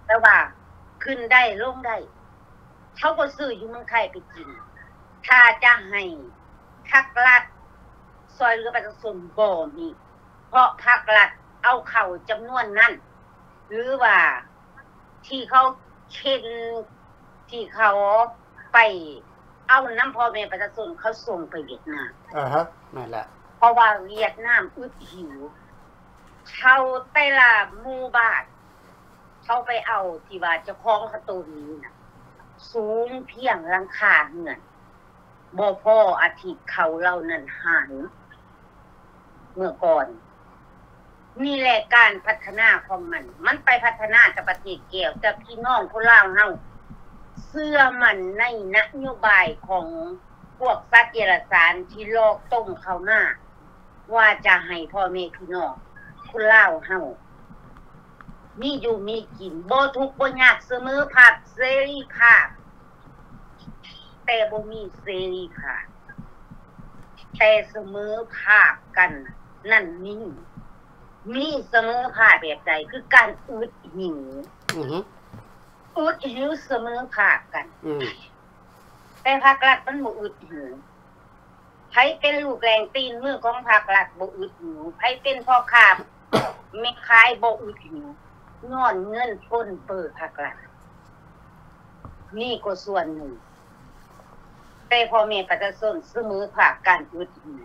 แต่ว่าขึ้นได้ลงได้เขาก็ซื้ออยู่เมืองไทยไปกิน ถ้าจะให้พักรัฐซอยเรือประชาชนบ่มีเพราะพักรัฐเอาเข่าจำนวนนั้น หรือว่าที่เขาเช่นที่เขาไปเอาน้ำพ่อแม่ประชาชนเขาส่งไปเวียดนามอ่าฮะนั่นแหละเพราะว่าเวียดนามอึดหิวชาวแต่ละหมู่บ้านเขาไปเอาที่ว่าเจ้าของเขาตัวนี้นะสูงเพียงหลังคาเหือนบ่พออาทิตย์เขาเหล่านั้นหายเมื่อก่อน นี่แหละการพัฒนาของมัน มันไปพัฒนาจากประเทศแก้วแต่พี่น้องคนล่าวเฮาเสื้อมันในนโยบายของพวกสัตว์เดรัจฉานที่ลอกต้มเขาหน้า ว่าจะให้พ่อแม่พี่น้องคนลาเฮามีอยู่มีกินบ่ทุกบ่ยากเสมอภาพเสรีภาพ แต่บ่มีเสรีภาพแต่เสมอภาพกันนั่นนี่ มีเสมอภาพแบบใดคือการอึดหิวอือฮึอึดหิวเสมอภาพกันอืมแต่ภาครัฐมันบ่อึดหิวไผเป็นลูกแรงตีนมือของภาครัฐบ่อึดหิวไผเป็นพ่อค้าแม่ขายบ่อึดหิวย้อนเงินพ้นเปิดภาครัฐนี่ก็ส่วนหนึ่งแต่พ่อแม่ประชาชนเสมอภาคการอึดหิว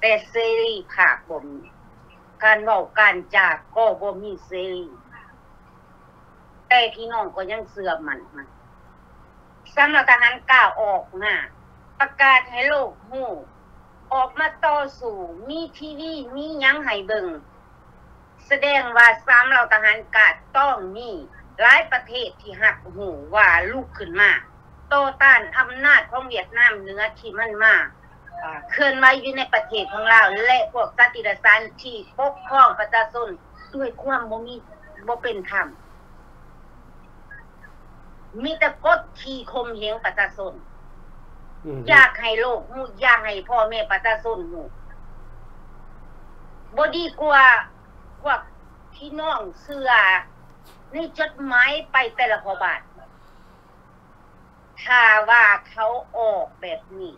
แต่เสรีภาพบ่มี การเว้าการจากก็บ่มีเสรีแต่พี่น้องก็ยังเสื่อมมันมันสำหรับทหารกล้าวออกมาประกาศให้โลกฮู้ออกมาต่อสู้มีทีวีมียังให้เบิงแสดงว่าสามเราทหารกาดต้องมีหลายประเทศที่หักหูว่าลูกขึ้นมา โตต้านอำนาจของเวียดนามเหนือที่มันมาอ่า เคลื่อนไหวอยู่ในประเทศของเราและพวกสัตว์ดิสานที่ปกครองประชาชนด้วยความบ่มีบ่เป็นธรรมมีแต่กดขี่คมเหงประชาชนอืมอยากให้โลกฮู้อยากให้พ่อแม่ประชาชนฮู้บ่ดีกว่าพวกพี่น้องเสื้อในจดหมายไปแต่ละพอบาทถ้าว่าเขาออกแบบนี้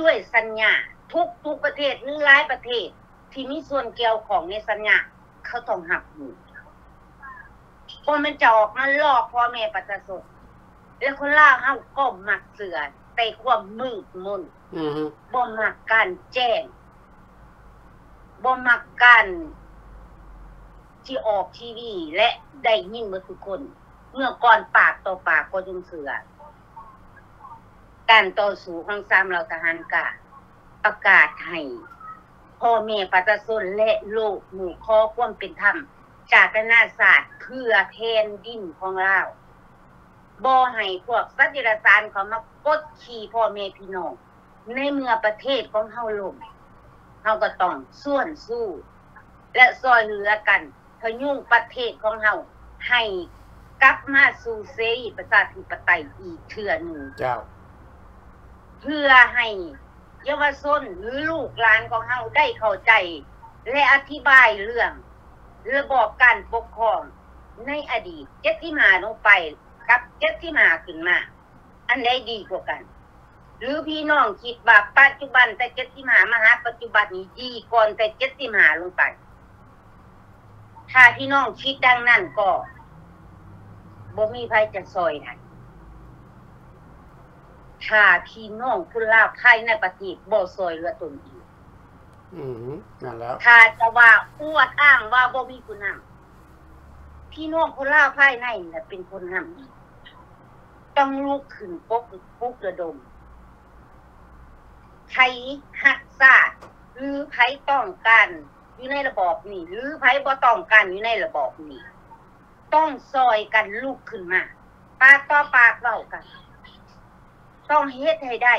ด้วยสัญญาทุกทุกประเทศหรือหลายประเทศ ที่มีส่วนเกี่ยวของในสัญญาเขาต้องหับหูเพราะมันจะออกมาลอกพ่อแม่ประชาชนแล้วคนล่าวเฮาก็มักเสือแต่ความมืดมนอือฮึบ่มักการแจ้งบ่มักการที่ออกทีวีและได้ยินหมาทุกคน เมื่อก่อนปากต่อปากก็ยังเสือ การต่อสู้ของสามเราทหารกาประกาศให้พ่อแม่ประชาชนและโลกหมู่ขอความเป็นธรรม จากคณะศาสตร์เพื่อแทนดินของเราบ่ให้พวกสัตว์เดรัจฉานเขามากดขี่พ่อแม่พี่น้องในเมื่อประเทศของเฮาล่มเฮาก็ต้องส่วนสู้ และซอยเหลือกันพยุงประเทศของเฮาให้กลับมาสู่เสรีประชาธิปไตยอีกเทื่อหนึ่งเจ้า เพื่อให้เยาวชนหรือลูกหลานของเฮาได้เข้าใจ และอธิบายเรื่อง ระบอบการปกครองในอดีตเจ็ดที่มาลงไปกับเจ็ดที่มาขึ้นมา อันใดดีกว่ากัน หรือพี่น้องคิดว่าปัจจุบันแต่เจ็ดที่มามหาปัจจุบันนี้ดีก่อนแต่เจ็ดที่มาลงไป ถ้าพี่น้องคิดดังนั้นก็บ่มีใครจะซอยได้ ถ้าพี่น้องคุณลาภายในประเทศบ่ซอยเหลือตนเองอือฮึนั่นแล้วถ้าจะว่าอวดอ้างว่าบ่มีผู้นำพี่น้องคนลาวภายในน่ะเป็นคนนำต้องลุกขึ้นปกปลุกระดมไผหักษาหรือไผต้องการอยู่ในระบอบนี้ หรือไผบ่ต้องการอยู่ในระบอบนี้ ต้องซอยกันลุกขึ้นมาปากต่อปากเว้ากัน ต้องเฮ็ดให้ได้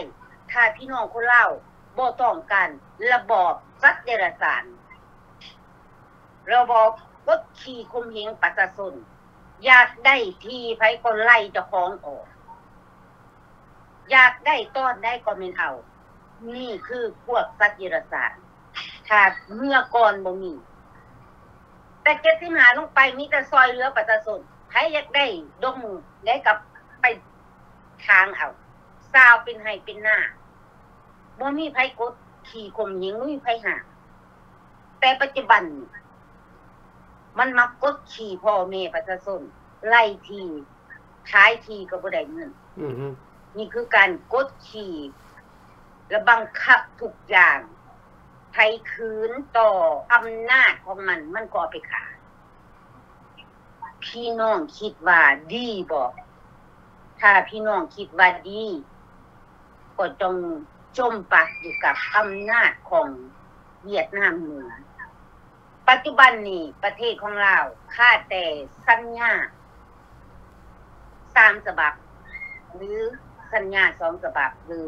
ถ้าพี่น้องคนลาบ่ต้องการระบอบสัตว์เดรัจฉานระบอบกดขี่คุมเหงประชาชนอยากได้ที่ไผคนไล่เจ้าของออก อยากได้ต้อนได้ก็ไม่เอา นี่คือพวกสัตว์เดรัจฉานถ้าเมื่อก่อนบ่มีแต่เก็บที่หาลงไปมีแต่ซอยเรือประชาชนใครอยากได้ดงได้กับไปทางเอา ซาวเป็นให้เป็นหน้าบ่มีไผกดขี่ข่มหญิงบ่มีไผหาแต่ปัจจุบัน มันมักกดขี่พ่อแม่ประชาชนไล่ทีขายทีก็บ่ได้เงินอือฮึนี่คือการกดขี่และบังคับทุกอย่างไทยคืนต่ออำนาจของมัน มันก็เอาไปขายพี่น้องคิดว่าดีบอกถ้าพี่น้องคิดว่าดี ก็จงจมปักอยู่กับอำนาจของเวียดนามเหนือ ปัจจุบันนี้ประเทศของเราค่าแต่สัญญาสามฉบับ หรือสัญญาสองฉบับคือ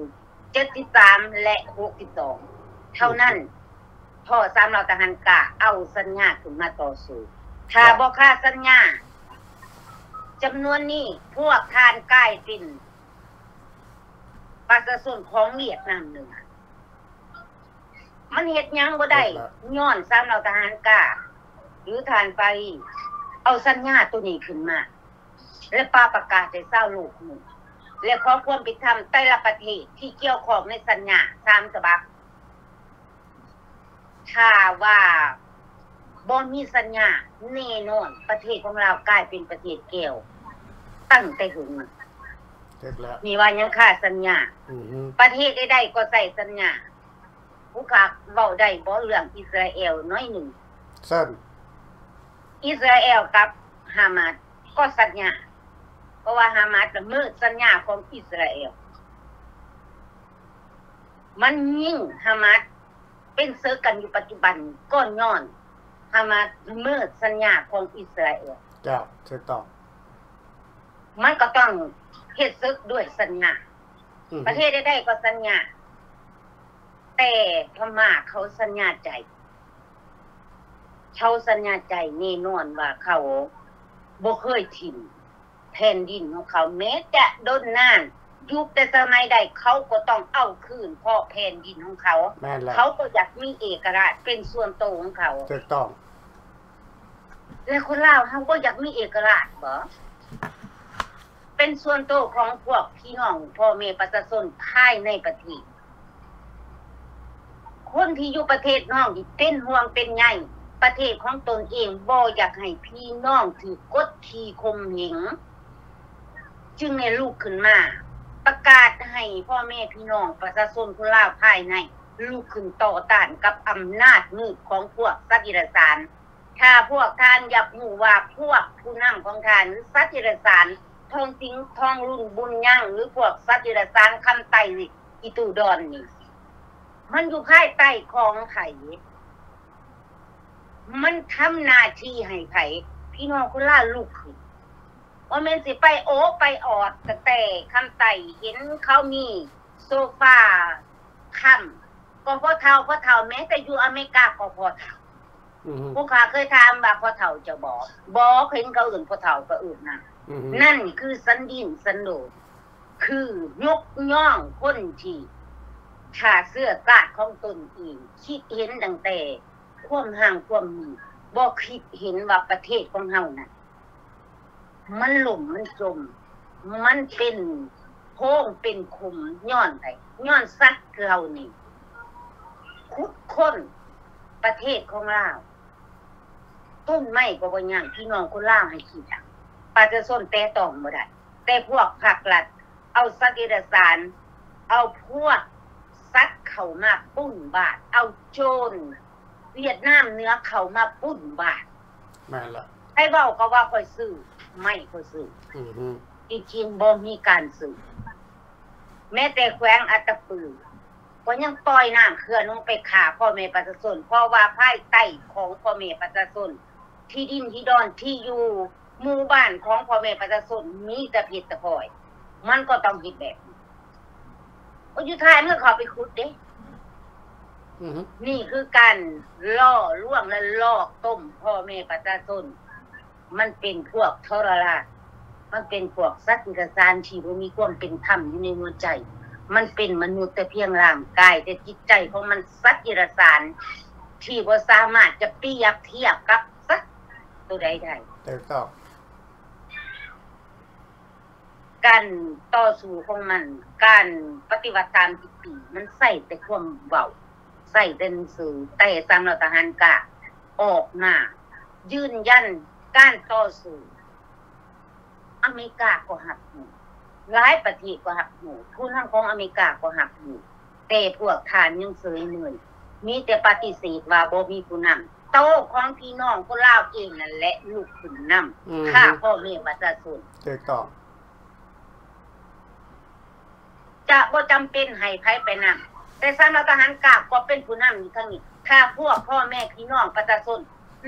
เจ็ดสิบสามและหกสิบสองเท่านั้นพ่อสามเราทหารกะเอาสัญญาขึ้นมาต่อสู้ถ้าบ่ค่าสัญญาจำนวนนี้พวกทานกายเป็น ประชาชนของเวียดนามเหนือมันเฮ็ดหยังบ่ได้ย้อนสามเราทหารกะหรือทานไป เอาสัญญาตัวนี้ขึ้นมา และปาประกาศให้เศร้าโลกหมู่และขอความเป็นธรรมแต่ละประเทศที่เกี่ยวข้องในสัญญาสามฉบับถ้าว่าบ่มีสัญญาแน่นอนประเทศของเรากลายเป็นประเทศแก้วตั้งแต่หึง เจ็กแล้วมีว่ายังค่าสัญญา อือฮึประเทศใดๆก็ใส่สัญญาผู้คักเว้าได้บ่เรื่องอิสราเอลน้อยหนึ่งเส้นอิสราเอลกับฮามาสก็สัญญา เพราะว่าฮามาสละเมิดสัญญาของอิสราเอล มันยิ่งฮามาสเป็นเสือกันอยู่ปัจจุบันก็ย้อนฮามาสละเมิดสัญญาของอิสราเอล เจ้าถูกต้องมันก็ต้อง เฮ็ดซึกด้วยสัญญาอือฮึประเทศใดๆก็สัญญา แต่พม่าเขาสัญญาใจเขาสัญญาใจแน่นอนว่าเขาบ่เคยถิ่มแผ่นดินของเขาแม้จะโดนนานยุคแต่สมัยใดเขาก็ต้องเอาคืนเพราะแผ่นดินของเขาแม่นแล้วเขาก็อยากมีเอกราชเป็นส่วนตัวของเขาถูกต้อง และคนลาวเขาก็อยากมีเอกราชบ่ เป็นส่วนตัวของพวกพี่น้องพ่อแม่ประชาชนภายในประเทศ คนที่อยู่ประเทศน้องที่เป็นห่วงเป็นใยประเทศของตนเองบ่อยากให้พี่น้องถือกดขี่ข่มเหงจึงในลูกขึ้นมา ประกาศให้พ่อแม่พี่น้องประชาชนคนลาวภายใน ลูกขึ้นต่อต้านกับอำนาจมืดของพวกสัตว์อิรสาร ถ้าพวกท่านอยากรู้ว่าพวกผู้นำของท่านสัตว์อิรสาร ทองสิงทองรุ่นบุญยั่งหรือพวกสัตว์อิรสารคำไตนี่อีตูดอนนี่มันอยู่ภายใต้ของไข่มันทำหน้าที่ให้ไผพี่น้องคนล่าลูกขึ้นว่าแม่นสิไปโอ้ไปออดกระแต่คำไตเห็นเขามีโซฟาค่ำก็พอเท่าพอเท่าแม้แต่อยู่อเมริกาก็พอเท่าอือฮึผู้ค้าเคยถามว่าพ่อเฒ่าจะบอกบอกเห็นเขาอื่นพ่อเฒ่าก็อื่นนะอือฮึ นั่นคือสันดินสันโดษคือยกย่องคนที่ขาเสื้อกาดของตนเองคิดเห็นดังแต่ความห่างความมีบ่คิดเห็นว่าประเทศของเฮาน่ะ มันหล่มมันจม มันเป็นโพงเป็นคุมย้อนไปย้อนซักเรานี่คุดค้นประเทศของเราต้นไม้ก็บ่ยังพี่น้องคนล่าให้ขี้ดัง ปลาจะส้นแต่ต้องบ่ได้แต่พวกผักลัด เอาสัตว์เดรัจฉานเอาพวกสัตว์เข้ามาปุ้นบาท เอาโจรเวียดนามเนื้อเข้ามาปุ้นบาทแม่นละให้เว้าก็ว่าค่อยซื้อไม่ค่อยซื้ออือฮึจริงๆบ่มีการซื้อแม้แต่แขวงอัตตปือก็ยังปล่อยน้ำเขื่อนลงไปขาพ่อแม่ประชาชนเพราะว่าภายใต้ของพ่อแม่ประชาชนที่ดินที่ดอนที่อยู่ หมู่บ้านของพ่อแม่ประชาชนมีแต่ผิดแต่พลอย มันก็ต้องคิดแบบนี้โอ้ยอยู่ท้ายเมื่อเขาไปขุดเด้อือฮึนี่คือการล่อล่วงและลอกต้มพ่อแม่ประชาชนมันเป็นพวกทรราชมันเป็นพวกสัตว์นิรสารที่บ่มีความเป็นธรรมอยู่ในหัวใจ มันเป็นมนุษย์แต่เพียงร่างกาย แต่จิตใจของมันสัตว์นิรสาร ที่บ่สามารถจะเปรียบเทียบกับสัตว์ตัวใดได้ถูกต้อง การต่อสู้ของมัน การปฏิวัติตามจิตปี มันใส่แต่ความเบาใส่แต่หนังสือแต่สำหรับทหารกะออกมายืนยันการต่อสู้อเมริกาก็หักหูหลายประเทศก็หักหูผู้นำของอเมริกาก็หักหูแต่พวกทานยังเสยเนื่อยมีแต่ปฏิเสธว่าบ่มีผู้นำโตของพี่น้องคนลาวเองนั่นแหละลุกขึ้นนำอืมข้าพ่อแม่ประชาชนถูกต้อง จะบ่จำเป็นให้ไผไปนำแต่สำหรับทหารกาบก็เป็นผู้นำอยู่ทางนี้ถ้าพวกพ่อแม่พี่น้องประชาชน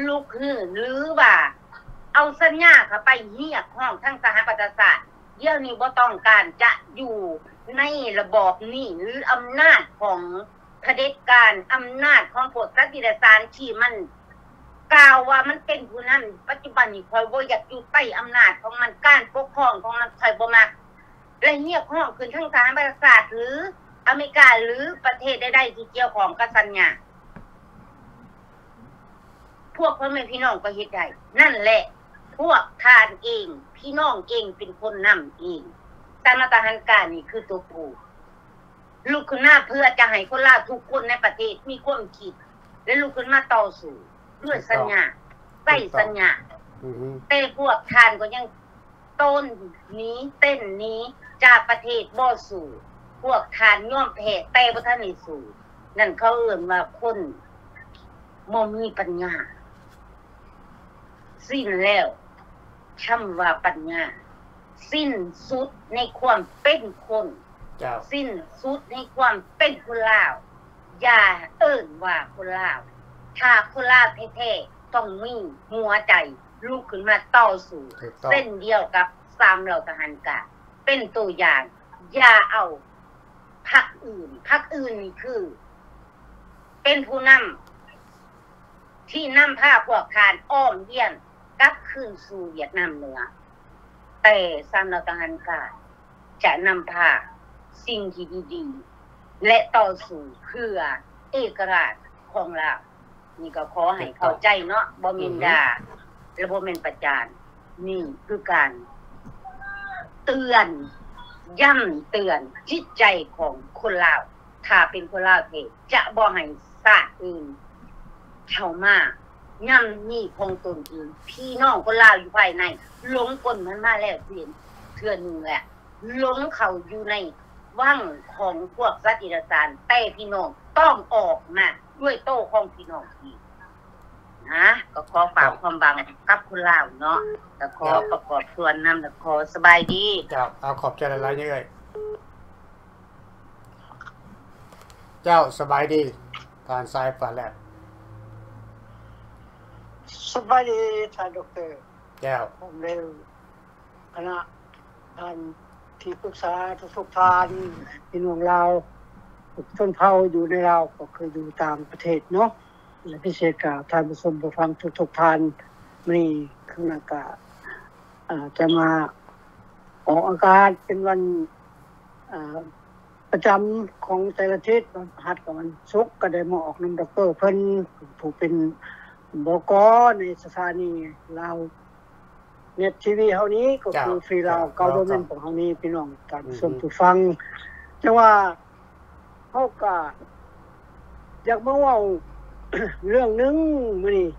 ลุกฮือหรือว่า เอาสัญญาเข้าไปเฮียกห้องทั้งสหประชาชาติเดี๋ยวนี้บ่ต้องการจะอยู่ในระบอบนี้หรืออำนาจของเผด็จการอำนาจของพวกสัตว์ดิสารที่มันกล่าวว่ามันเป็นผู้นำปัจจุบันนี้คอยบ่อยากอยู่ใต้อำนาจของมันการปกครองของมันคอยบ่มัก และเงียบห้องขึ้นทั้งทหารประชาชาติหรืออเมริกาหรือประเทศใดๆที่เกี่ยวของกับสัญญาพวกพ่อแม่พี่น้องก็เฮ็ดได้นั่นแหละ พวกทานเอง พี่น้องเองเป็นคนนำเองสารทหารการนี่คือตัวปูลุกขึ้นมาเพื่อจะให้คนลาวทุกคนในประเทศมีความคิด และลุกขึ้นมาต่อสู้ด้วยสัญญาใส่สัญญาอือฮึแต่พวกทานก็ยังต้นหนี้เต้นหนี้ จากประเทศบ่สู่ พวกทานย่อมแพ้แต่บ่ทันได้สู่ นั่นเขาเอิ่นว่าคนบ่มีปัญญา สิ้นแล้วคำว่าปัญญา สิ้นสุดในความเป็นคนเจ้าสิ้นสุดในความเป็นคนลาว อย่าเอิ่นว่าคนลาว ถ้าคนลาวแท้ๆต้องมีหัวใจลุกขึ้นมาต่อสู้ถูกต้องเส้นเดียวกับสามเหล่าทหารกา เป็นตัวอย่าง อย่าเอาพักอื่นพักอื่นนี่คือ เป็นผู้นำที่นำผ้าพวกทานอ้อมเยี่ยนกลับคืนสู่เวียดนามเหนือ แต่สามเหล่าทหารกาจะนำพาสิ่งที่ดีๆและต่อสู้เพื่อเอกราชของเรานี่ก็ขอให้เข้าใจเนาะบ่มินดาและบ่แม่นประจานนี่คือการ เตือน ย่ำเตือนจิตใจของคนลาวถ้าเป็นคนลาวเทจะบ่ให้ศาอื่นเข้ามาย่ำนี่คงตนอื่นพี่น้องคนลาวอยู่ภายในหลงกลมันมาแล้วเสียนเทื่อหนึ่งแหละหลงเขาอยู่ในว่างของพวกสัตว์อิรสารแต่พี่น้องต้องออกมาด้วยโต้ของพี่น้องอีก นะก็ขอฝากความบังกับคุณลาวเนาะแต่ขอประกอบส่วนนำแต่ขอสบายดีเจ้าเอาขอบใจหลายๆนี่เอ้ยเจ้าสบายดีการสายฟ้าแลบสบายดีท่านดอกเตอรเจ้าผมเร็วคณะท่านที่ปรึกษาทุกๆท่านพี่น้องเราวทุกชนเผ่าอยู่ในเราวก็คืออยู่ต่างประเทศเนาะ และพิเศษกับท่านผู้ชมผู้ฟังทุกๆท่านนี่คณะกะอ่าจะมาออกอากาศเป็นวันประจำของแต่ละทิศวันพฤหัสกับวันศุกร์ก็ได้มาออกนำดอกเตอรเพิ่นผู้เป็นบกในสถานีเราเน็ตทีวีเฮานี้ก็คือฟรีเราเกาโดเมนของเฮานี้พี่น้องการชมผู้ฟังจังว่าเฮาก็อยากมาเว้า เรื่องหนึงมื้อนี้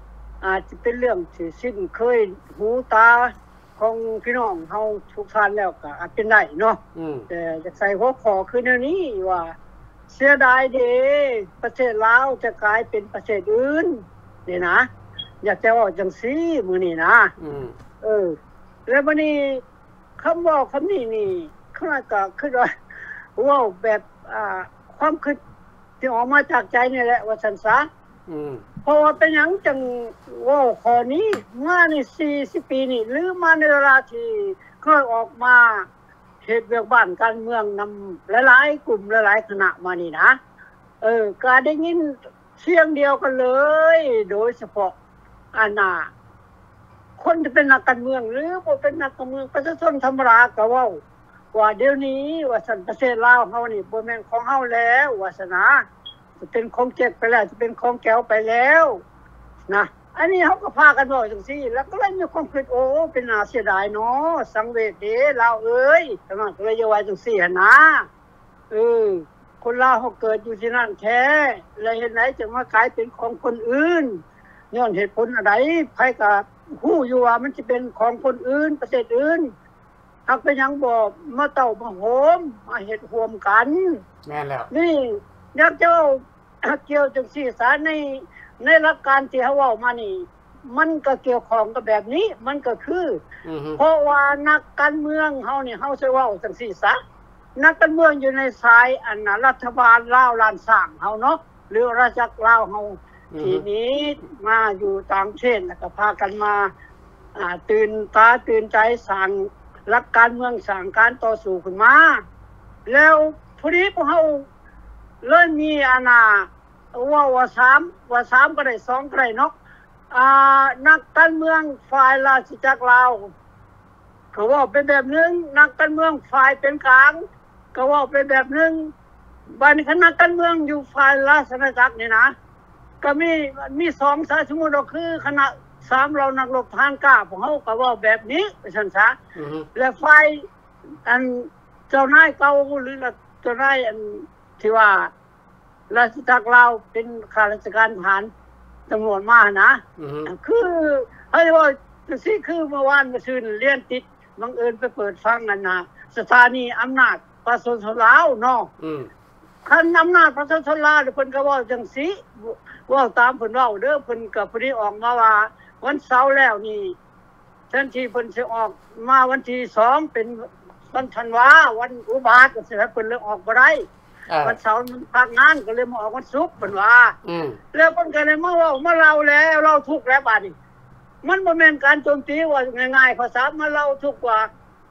อาจจะเป็นเรื่องที่สิ้นเคยหูตาของพี่น้องเฮาทุกท่านแล้วก็อาจเป็นได้เนาะอืมแต่จะใส่หัวข้อคือแนวนี้ว่า เสียดายเด้ประเทศลาวจะกลายเป็นประเทศอื่นนี่นะ อยากจะเว่าจังซี่มื้อนี้นะ อืมเออ แล้ววันนี้คำเว่าคำนี้นี่ข้าก็คือว่าเว่าแบบอ่าความคิดที่ออกมาจากใจนี่แหละว่าซั่นซะอืม เพราะว่าเป็นยังจังว่าข้อนี้มาใน40ปีนี่หรือมาในเวลาที่เคยออกมาเหตุเวียกบ้านการเมืองนำหลายๆกลุ่มหลายๆคณะมานี่นะเออก็ได้ยินเสียงเดียวกันเลย โดยเฉพาะอาณาคนที่เป็นนักการเมืองหรือบ่เป็นนักการเมืองประชาชนธรรมดาก็ว้าว่าเดี๋ยวนี้ว่าสันประเทศลาวเฮานี่บ่แม่นของเฮาแล้ววาสนะ จะเป็นของเจ็ดไปแล้วจะเป็นของแก้วไปแล้วนะอันนี้เขาก็พากันบอกจังซี่ แล้วก็เลยมีความคิดโอ้เป็นนาเสียดายเนาะสังเวชเด้ลาวเอ้ยทำไมก็เลยจะไว้จังซี่หั่นนะเออคนลาวเขาเกิดอยู่ที่นั่นแท้แล้วเห็นไหนจะมากลายเป็นของคนอื่นย้อนเหตุผลอะไรไผก็ฮู้อยู่ว่ามันจะเป็นของคนอื่น ประเทศอื่นหักเป็นหยังบ่มาเต้ามาโหมมาเฮ็ดร่วมกันแม่นแล้วนี่อยากเจ้า เกี่ยวจังซี่สารในในหลักการที่เฮาเว้ามานี่ มันก็เกี่ยวข้องกับแบบนี้ มันก็คืออือฮึเพราะว่านักการเมืองเฮานี่เฮาสิเว้าจังซี่ซะนักการเมืองอยู่ในสายอันน่ะรัฐบาลลาวล้านสร้างเฮาเนาะหรือราชจักรลาวเฮาอือทีฮึนี้มาอยู่ต่างประเทศแล้วก็พากันมาอ่าตื่นตาตื่นใจสั่งรักการเมืองสั่งการต่อสู้ขึ้นมา แล้วพอดีพวกเฮา เลยมีอานาว่าว่าสามว่าสามก็ได้สองก็ได้เนาะอ่านักการเมืองฝ่ายราชจักรลาวก็ว่าเป็นแบบหนึงนักการเมืองฝ่ายเป็นกลางก็ว่าเป็นแบบหนึงบัดนคณะการเมืองอยู่ฝ่ายราชอาณาจักรนี่นะ ก็มีมีสองสายสมมุติว่าคือคณะสามเรานักรบทหารกล้าของเขาก็ว่าแบบนี้ไปชันซะอือฮึและฝ่ายอันเจ้านายเก่าหรือเจ้านายอัน ที่ว่า ราชจักรเราวเป็นข้าราชการทหารตำรวจมานะอือฮึคือให้ว่าสิคือเมื่อวานเมื่อคืนเรียนติดบังเอิญไปเปิดฟังกันนะสถานีอำนาจประชาชนลาวเนาะอืมคันอำนาจประชาชนลาวเดี๋ยวเพิ่นก็เว้าจังซี่เว้าตามเพิ่นเว้าเด้อเพิ่นก็พอดีออกมาว่า วันเสาร์แล้วนี่แทนที่เพิ่นสิออกมาวันที่2เป็นวันธันวาวันอุบาทก็สิให้เพิ่นเลยออกบ่ได้อ่า วันเสาร์มันพักงานก็เลยมาออกวันศุกร์เพิ่นว่าอืมแล้วเพิ่นก็เลยมาเว้ามาเล่าแล้วเล่าทุกข์แล้วบาดนี้มันบ่แม่นการโจมตีว่าง่ายๆภาษามาเล่าทุกข์ว่า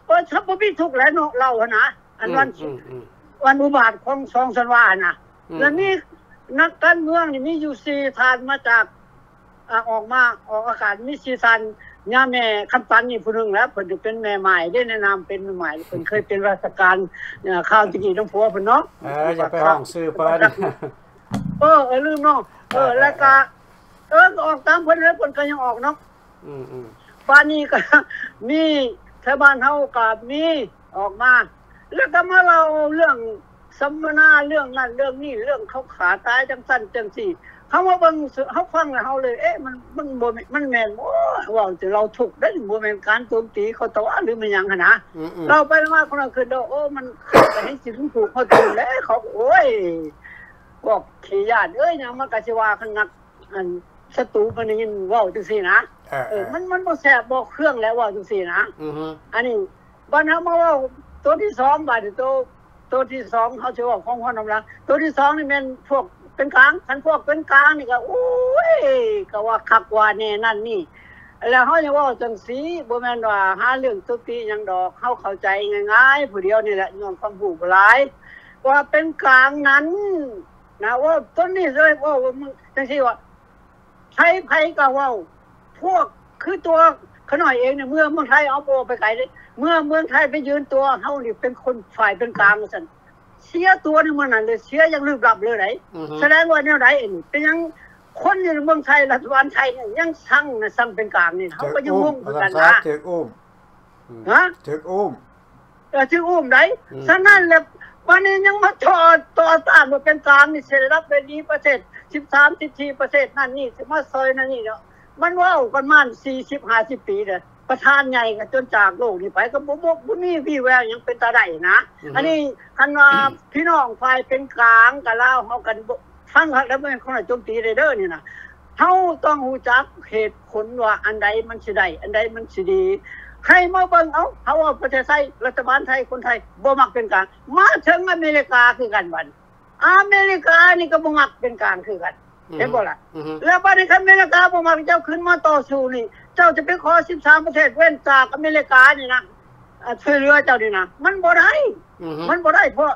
เออถ้าบ่มีทุกข์แล้วเนาะเล่าหั่นนะอันวันอืมอืมวันอุบาทของสองสันวาน่ะอืมแล้วนี่นักการเมืองนี่มีอยู่สี่ทานมาจากอ่าออกมาออกอากาศมีสี่ทาน ย่าแม่คำตันนี่ผู้หนึงแล้วเพิ่นเป็นแม่ใหม่ได้แนะนำเป็นแม่ใหม่เพิ่นเคยเป็นราชการเนี่ยข้าวตะกี้น้ำผัวเพิ่นเนาะเอออย่าไปห้องซื้อเพิ่นเออเออลืมเนาะเออแล้วก็เออออกตามเพิ่นแล้วเพิ่นก็ยังออกเนาะอืมอืมบ้านนี้ก็มีชาวบ้านเฮาก็มีออกมา แล้วก็มาเราเรื่องสัมมนาเรื่องนั้นเรื่องนี้เรื่องเขาขาตายจังสั้นจังสี่ เขามาเบิ่งสึเขาฟังแล้วเฮาเลย เอ๊ะมันมันบ่แม่นมันแม่นบ่ว่าจะเราถูกได้บ่แม่นการโจมตีเขาตะว่าหรือมันหยังหั่นนะอืมอืมเราไปมาคนนั้นคือเราโอ้มันเข้าไปให้สิถึงถูกเขาถูกแล้วเขาโอ้ยบอกขี้ญาติเอ้ยยังมากะสิว่าคันนักอันศัตรูมันได้ยินเว้าจังซี่นะเออเออมันมันบ่แซ่บบ่เครื่องแล้วว่าจังซี่นะอือฮึอันนี้บ้านเฮามาเว่าตัวที่สองบาดนี้ตัวตัวที่สองเขาสิเว่าของคนนำลังตัวที่สองนี่แม่นพวก เป็นกลางคันพวกเป็นกลางนี่ก็โอ้ยก็ว่าคักว่าแน่นั่นนี่ แล้วเฮาจะว่าจังซีบ่แม่นว่าหาเรื่องตุติหยังดอกเฮาเข้าใจง่ายๆผู้เดียวนี่แหละย้อนความรู้บ่หลายว่าเป็นกลางนั้นนะว่าต้นนี้เลยว่ามึงจังซีว่าใช้ไผก็เว้าพวกคือตัวเขาหน่อยเองเนี่ยเมื่อเมืองไทยเอาโปไปไกลเลยเมื่อเมืองไทยไปยืนตัวเฮานี่เป็นคนฝ่ายเป็นกลางซั่น เสียตัวในเมืองนั้นเลยเสียอยังลืมลับเลยไหนอือฮึแสดงว่าแนวใดเองเป็นหยังคนอยู่ในเมืองไทยรัฐบาลไทยเนี่ยยังสั่งนะสั่งเป็นกลางนี่เขาก็ยังงงเหมือนกันนะถึกอุ้มอืมฮะถึกอุ้มเออชื่ออุ้มไหนอืมฉะนั้นแหละวันนี้ยังมาทอดต่อต้านว่าเป็นกลางนี่เสร็จรับเป็นนี้ประเทศสิบสามสิบสี่ประเทศนั่นนี่สิมาซอยนั่นนี่เนาะมันเว่ากันมาสี่สิบห้าสิบปีเลย ประธานใหญ่ก็จนจากโลกนี้ไปก็บ่บ่บ่มีวี่แววหยังเป็นตาได้นะ อันนี้คันว่าพี่น้องฝ่ายเป็นกลางกับลาวเฮากันบ่ฟังครับแล้วเป็นคนโจมตีเด้อนี่นะเฮาต้องรู้จักเหตุผลว่าอันใดมันสิได้อันใดมันสิดีให้มาเบิ่งเอาเฮาว่าประเทศไทยรัฐบาลไทยคนไทยบ่มักเป็นกลางมาถึงอเมริกาคือกันบัดอเมริกานี่ก็บ่มักเป็นกลางคือกันเห็นบ่ล่ะอือฮึแล้วบัดนี้คันอเมริกาบ่มักเจ้าขึ้นมาต่อสู้นี่เจ้าจะไปขอ13ประเทศเว้นจากอเมริกานี่นะอ่าช่วยเหลือเจ้านี่นะมันบ่ได้อือฮึมันบ่ได้เพราะ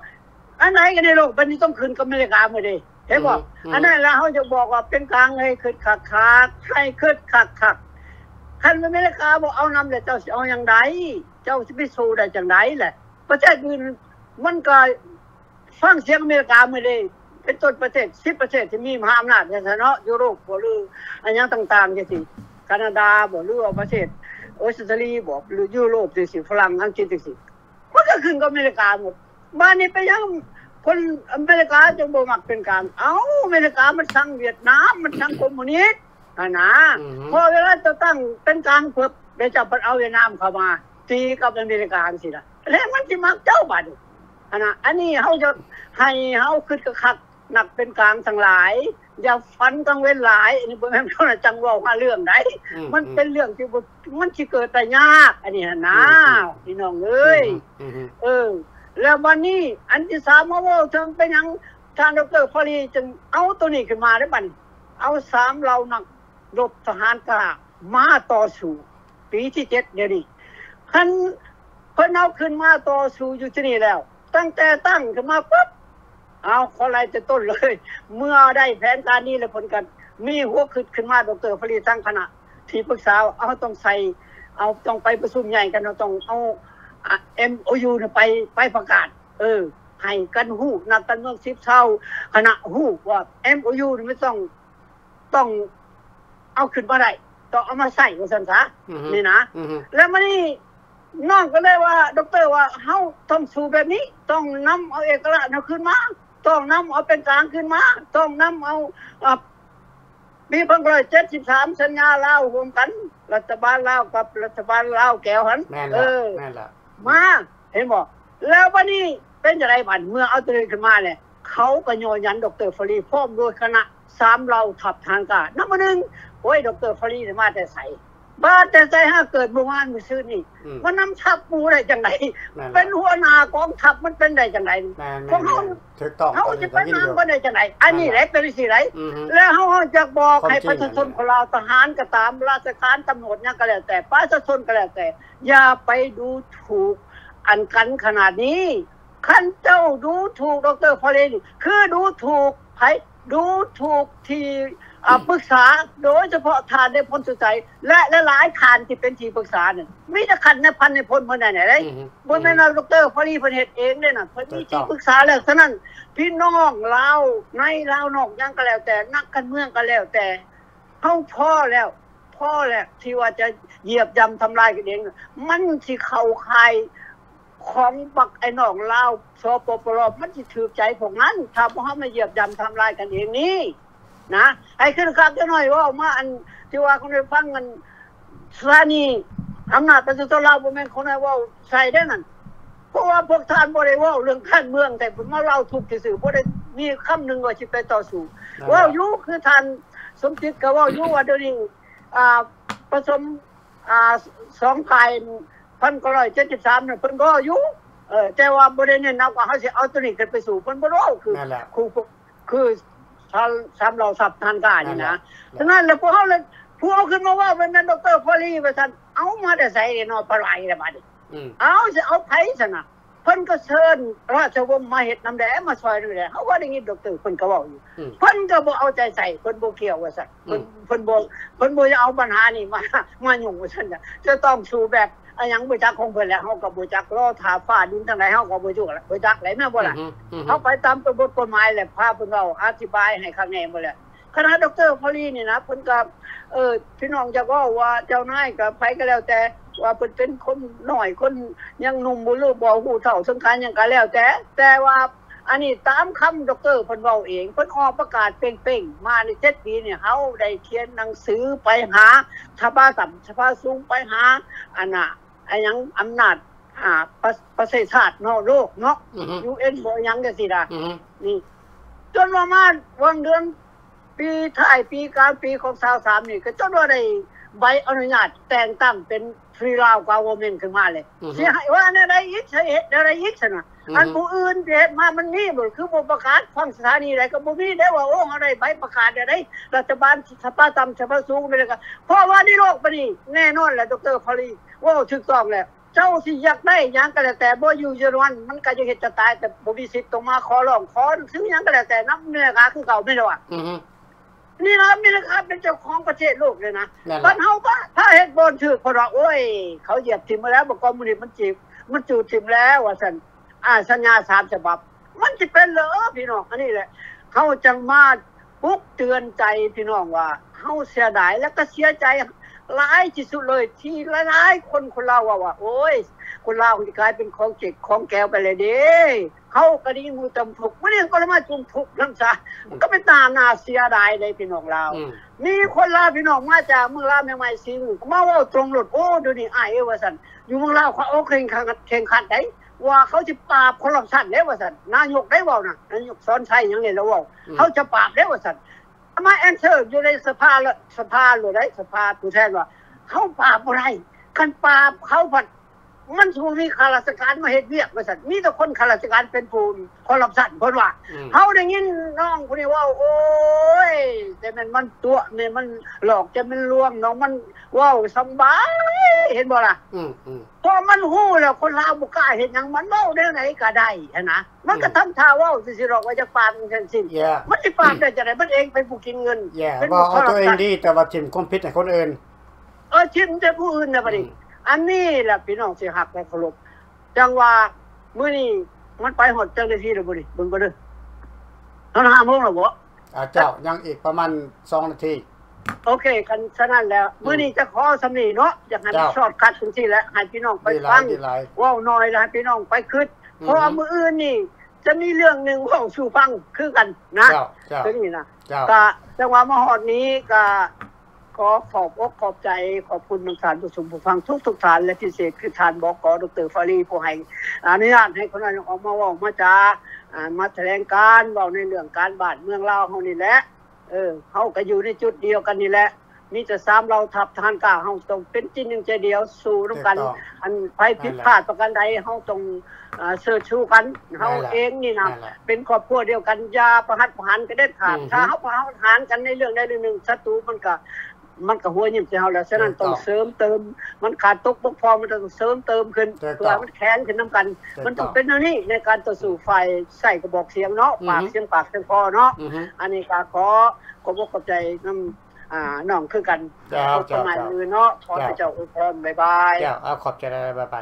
อันไหนกันในโลกบัดนี้ต้องขึ้นกับอเมริกาหมดเลยเห็นบ่อืมอืมอันนั้นแล้วเขาจะบอกว่าเป็นกลางให้ขึ้นคักคักให้ขึ้นคักคักคันอเมริกาบอกเอานำแล้วเจ้าสิเอาอย่างใดเจ้าสิไปสู้ได้จังไดแหละประเทศอื่นมันก็ฟังเสียงอเมริกาไม่ได้เป็นต้นประเทศ10ประเทศที่มีมหาอำนาจในสนาะยุโรปบ่หรืออันหยังต่างๆจังซี่ แคนาดาบ่หรือว่าประเทศออสเตรเลียบ่หรือยุโรปจังซี่ฝรั่งอังกฤษจังซี่มันก็ขึ้นกับอเมริกาหมดบ้านนี้ไปยังคนอเมริกาจังบ่มักเป็นกลางเอ้าอเมริกามันสั่งเวียดนามมันสั่งคอมมิวนิสต์อะนะอือฮึพอเวลาจะตั้งเป็นกลางเพิ่นเดี๋ยวจะเอาเวียดนามเข้ามาตีกับอเมริกาสิล่ะแล้วมันสิมักเจ้าบัดนี้อันน่ะอันนี้เฮาจะให้เฮาคิดกะคัก หนักเป็นกลางทั้งหลาย อย่าฟันกังเว้นหลายอันนี้บ่แม่นเท่านั้นจังเว้ามาเรื่องใดอืมันเป็นเรื่องที่บ่มันสิเกิดแต่ยาก อันนี้หั่นนะพี่น้องเอ้ยอืมอืมเออ แล้ววันนี้อันที่สามมาเว่าถึงเป็นหยังท่านดรพอลีจึงเอาตัวนี้ขึ้นมาได้บัดนเอาสามเรานักรบทหารกล้ามาต่อสู้ปีที่เจ็ดเดี๋ยวนี้คันเพิ่นเอาขึ้นมาต่อสู้อยู่ที่นี่แล้ว ตั้งแต่ตั้งขึ้นมาปุ๊บ เอาขอไล่แต่ต้นเลย เมื่อได้แผนการนี้แล้วผลกัน มีหัวขึ้นขึ้นมาดรพอลีตั้งคณะ ที่ปรึกษาเอาต้องใส่ เอาต้องไปประชุมใหญ่กันเราต้องเอาเอ็มโอยูเนี่ยไปไปประกาศ เออให้กันหู้นักการเมืองสิบเท่าคณะหู้ว่าเอ็มโอยูนี่ไม่ต้องต้องเอาขึ้นมาได้ต้องเอามาใส่ว่าสันซะอืมนี่นะอืมแล้วมันนี่น้องก็เลยว่าดอกเตอรว่าเฮาต้องสู้แบบนี้ ต้องนำเอาเอกราชเอาขึ้นมา ต้องนำเอาเป็นกลางขึ้นมาต้องนำเอาอะปีพันร้อยเจ็ดสิบสามสัญญาลาวรวมกัน รัฐบาลลาวกับรัฐบาลลาวแก้วหันแม่นเอละอแม่นละมาเห็นบอกแล้ววันนี้เป็นจะไรบันเมื่อเอาตัวเองขึ้นมาเนี่ยเขาก็โยนยันดรฟรีพร้อมด้วยคณะสามเราทับทางการนับมาหนึ่งโอ้ยดรฟรีเนี่ยมาแต่ใส บ้าแต่ใจห้าเกิดเมื่อวานเมื่อซื้อนี่อืมมันนำทัพปูได้จังไหนแม่นละเป็นหัวหน้ากองทัพมันเป็นได้จังไหนแม่นพวกเขาแม่นถูกต้องเขาตอนจะนี้ไปก็ยินอยู่นำก็ได้จังไหนอันนี้แหละเป็นสิไรอืมแล้วเขาจะบอกความให้จริงประชาชนของเราทหารก็ตามราชการตำรวจเนี่ยก็แล้วแต่ประชาชนก็แล้วแต่ อย่าไปดูถูกอันกันขนาดนี้ขั้นเจ้าดูถูกดรพอลนี่คือดูถูกไผดูถูกที่อ่า ปรึกษาโดยเฉพาะทานในพลสุใจและหลายๆทานที่เป็นที่ปรึกษาเนี่ยมีแต่คันในพันในพลเมื่อไหร่ไหนได้อืมบนแม่นางดอกเตอรพอลีเพิ่นเฮ็ดเองเด้น่ะเพิ่นมีที่ปรึกษาแล้วฉะนั้นพี่น้องลาวในลาวนอกหยังก็แล้ว แต่นักการเมืองก็แล้วแต่เฮาพ่อแล้วพ่อแล้วที่ว่าจะเหยียบย่ำทำลายกันเองน่ะมันสิเข้าข่ายของบักไอ้น้องลาวสปปรมันสิถูกใจพวกนั้นถ้าบ่เฮามาเหยียบย่ำทำลายกันเองนี่ นะให้ขึ้นครับจะหน่อยว่ามาอันที่ว่าคนได้ฟังกันสถานีอำนาจประชาชนลาวบ่แม่นคนให้เว้าใส่ได้นั่นเพราะว่าพวกท่านบ่ได้เว่าเรื่องการเมือง แต่ผมมาเล่าทุกข์ซื่อๆบ่ได้มีคำหนึงว่าสิไปต่อสู้นั่นแหละเว่าอยู่คือท่านสมจิตก็เว่าอยู่ว่าเดี๋ยวนี้อ่าผสมอ่าสองภาย1973น่ะเพิ่นก็อยู่เออแต่ว่าบ่ได้เน้นนักว่าเฮาสิเอาตัวนี้ขึ้นไปสู่เพิ่นบ่รู้คือนั่นแหละคือคือ ทานสามเราสับทานกานี่นั่นแหนะละฉะนั้นแล้วพวกเฮาเลยพวกเอาขึ้นมาว่าเป็นแม่นดรพอลีว่าซั่นเอามาแต่ไสเนาะปลาไหลละบัดนี้อืมเอาจะเอาไผซะนะเพิ่นก็เชิญราชวงศ์มาเฮ็ดน้ำแดงมาซอยด้วยแหละเขาว่าได้ยินดอกเตอร์เพิ่นก็เว้าอยู่อืมเพิ่นก็บ่เอาใจใส่เพิ่นบ่เกี่ยวว่าซั่นเพิ่นเพิ่นบ่เพิ่นบ่จะเอาปัญหานี่มามายุ่งว่าซั่นน่ะจะต้องสู้แบบ อะหยังบ่จักของเพิ่นแหละเฮาก็บ่จักรอถาฟ้าดินทางใดเฮาก็บ่จักแหละบ่จักไหลแม่นบ่ล่ะอืมอืมเขาไปตามกระบวนกฎหมายแหละพาเพิ่นเราอธิบายให้ข้างในหมดแหละคณะดรพอลีนี่นะเพิ่นก็เออพี่น้องจะก็ว่าเจ้านายกับไผก็แล้วแต่ว่าเพิ่นเป็นคนหน่อยคนยังหนุ่มบ่รู้บ่ฮู้เฒ่าสงการหยังก็แล้วแต่ แต่ว่าอันนี้ตามคำดรเพิ่นเว้าเองเพิ่นออกประกาศเป่งๆ มาใน7ปีเนี่ยเฮาได้เขียนหนังสือไปหาสภาต่ำสภาสูงไปหาอันน่ะ อันหยังอำนาจอ่าประประเทศชาติเนาะโลกเนาะอืม UN บ่หยังจังซี่ล่ะอืมนี่จนประมาณวันเดือนปีท้ายปีกลางปีของสาวสามนี่ ก็จนว่าได้ ใบอนุญาตแต่งตั้งเป็นฟรีลาวกาวเมนขึ้นมาเลยอือฮึเสียหายว่าเนี่ยได้ยิกใช่เหตุได้ยิกชนะอือฮึอันผู้อื่นเหตุมามันนี่บ่คือบ่ประกาศฟังสถานีใดก็บ่มีได้ว่าโอ้เฮาได้ใบประกาศได้ได้รัฐบาลสภาต่ำสภาสูงไปเลยก็เพราะว่านี่โลกปนี้แน่นอนแหละดรพอลีว่าถูกต้องแล้วเจ้าสิอยากได้หยังก็แล้วแต่บ่อยู่เยอรมันมันก็จะเฮ็ดจะตายแต่บ่มีสิทธิ์ต้องมาขอร้องขอซื้อหยังก็แล้วแต่นับเนื้อขาคือเก่าไม่ได้ว่าอืม นี่นะอเมริกาเป็นเจ้าของประเทศโลกเลยนะนั่นแหบ้าละนเฮาก็ถ้าเฮ็ดบนถือเพราะว่าโอ้ย เขาเหยียบทิมมาแล้วบอกคอมมิวนิสต์มันจีบมันจูดทิมแล้วว่าซั่นอ่าสัญญาสามฉบับ มันสิเป็นเหรอพี่น้องอันนี้แหละเขาจังมาปลุกเตือนใจพี่น้องว่าเฮาเสียดายแล้วก็เสียใจหลายที่สุดเลยที่หลายๆคนคนเราว่าว่า โอ้ย คนเราที่กลายเป็นของเจ็กของแก้วไปเลยเด้เขาก็ดีมูตำถูกไม่ได้ก็ละมาจุมถูกทั้งซะมันก็เป็นตานาเสียดายเลยพี่น้องเราอืมมีคนลาวพี่น้องมาจากเมืองลาวใหม่ๆสิงมาเว่าตรงหลดโอ้ดูนี่อ้ายเอ้ยว่าซั่นอยู่เมืองลาวเขาโอ้แข่งขันแข่งขันได้ว่าเขาจะปราบคอร์รัปชันได้ว่าซั่นนายกได้เว้านะนายกสอนชัยหยังนี่แล้วเว้าเขาจะปราบได้ว่าซั่นมา answer อยู่ในสภาละสภาหรือได้สภาผู้แทนว่าเขาปราบบ่ได้คันปราบเขาพัด มันสูมีข้าราชการมาเฮ็ดเวียกว่าซั่นมีแต่คนข้าราชการเป็นผู้คอร์รัปชันเพิ่นว่าอืมเขาได้ยินน้องคนนี้ว่า โอ้ยแต่มันมันตัวเนี่ยมันหลอกจะมันลวงน้องมันเว้าวสำบายเห็นบ่ล่ะอืมอืมพอมันหู้แล้วคนลาวบ่กล้าเห็นหยังมันเว้าได้ไหนก็ได้หั้นนะมันก็ทำท่าเว้าสิๆหรอกว่าจะปราบมันทั้งสิ้นแย่มันสิปราบได้จังไดมันเองเป็นผู้กินเงินแย่เป็นว่าผู้เอาตัวเองคอร์รัปชันดีแต่ว่าทิมความผิดให้คนอื่นเออชิมแต่ผู้อื่นนะบัดนี้ อืมอันนี้แหละพี่น้องสิหักและเคารพจังว่ามื้อนี้มันไปหดจังได้ที่แล้วบ่นี่เบิ่งบ่เด้อตอน5โมงแล้วบ่อ่าเจ้ายังอีกประมาณ2นาทีโอเคกันฉะนั้นแล้วมื้อนี้จะขอสำนีเนาะอยากให้มันเจ้าชอดคัดจังซี่แหละให้พี่น้องไปดีหลาฟัยงดีหลายเว้าน้อยแล้วให้พี่น้องไปคิดอืมเพราะว่ามื้ออื่นนี่จะมีเรื่องหนึงเว้าสู่ฟังคือกันนะเจ้าเจ้าคือนี่นะเจ้าก็จังหวะมาฮอดนี้ก็ ขอขอบอกขอบใจขอบคุณทุกท่านผู้ชมผู้ฟังทุกทุกๆท่านและพิเศษคือท่านบกดรฟารีผู้ให้อนุญาตให้คนนั้นออกมาเว้ามาจาอ่ามาแถลงการเว้าในเรื่องการบ้านเมืองลาวเฮานี่แหละเออเฮาก็อยู่ในจุดเดียวกันนี่แหละมีแต่สามเราทับทานกล้าเฮาต้องเป็นจิตหนึงใจเดียวสู้ร่วมกันถูกต้องอันไผผิดพลาดประการใดเฮาต้องอ่าเสิร์ชชูกันเฮานั่นแหละเองนี่นะนั่นแหละเป็นครอบครัวเดียวกันอย่าประหัตประหารกันเด็ดขาดอือฮึถ้าเฮาประหัตประหารกันในเรื่องใดเรื่องหนึ่งศัตรูมันก็ มันก็หัวยิ้มใส่เฮาแล้วฉะนั้นถูกต้ต้อองงเสริมเติม มันขาดตกบกพร่องมันต้องเสริมเติมขึ้นถูกต้องเพื่อให้มันแข็งขึ้นนํกันถูกต้องมันต้องเป็นแนวนี้ในการต่อสู้ฝ่ายใส่กระบอกเสียงเนาะปากอือฮึเสียงปากเสียงคอเนาะอือฮึอันนี้ก็ขอขอบอกขอบใจนำอ่าน้องคือกันเจ้าขอประมาณเจ้ามือเนาะขอเจ้าให้เจ้าอวยพรบ๊ายบายเจ้าเอาขอบใจอะไรไปไป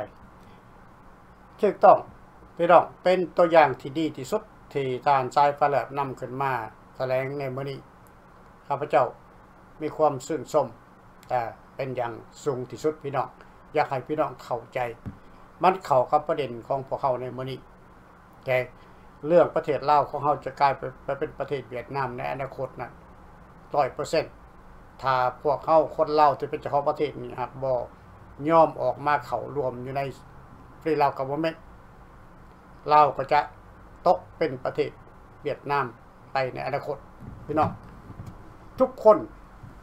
ถูกต้องพี่น้องเป็นตัวอย่างที่ดีที่สุดที่ทานสายฟ้าแลบนำขึ้นมาแถลงในมื้อนี้ข้าพเจ้า มีความชื่นชมแต่เป็นอย่างสูงที่สุดพี่น้อง อยากให้พี่น้องเข้าใจ มันเข้ากับประเด็นของพวกเขาในมื้อนี้แต่เรื่องประเทศลาวของเราจะกลายไปไปเป็นประเทศเวียดนามในอนาคตนั้น100%ถ้าพวกเขาคนเล่าที่เป็นเจ้าของประเทศนี่หากบ่ยอมออกมาเข้ารวมอยู่ในฟรีลาวกับบ่แม่นลาวก็จะตกเป็นประเทศเวียดนามไปในอนาคตพี่น้องทุกคน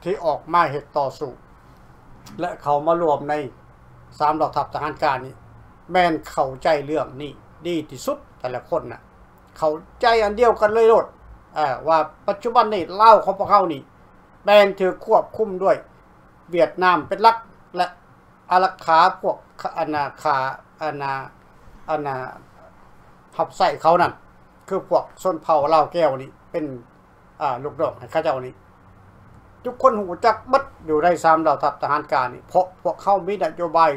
ที่ออกมาเฮ็ดต่อสู้ และเขามารวมในสามเหล่าทัพทหารการนี้ แม่นเข้าใจเรื่องนี้ดีที่สุดแต่ละคนน่ะ เข้าใจอันเดียวกันเลยโลดว่าปัจจุบันนี้เล่าของพวกเขานี่แม่นถือควบคุมด้วย เวียดนามเป็นลักและอารักขาพวกอนาคาอนาอนาหับใส่เขานั่นคือพวกชนเผ่าเลาแก้วนี่เป็นอ่าลูกดอกให้ข้าเจ้านี่ ทุกคนหูจักบัดอยู่ในสามเหล่าทัพทหารการนี่เพราะพวกเขามีนโยบาย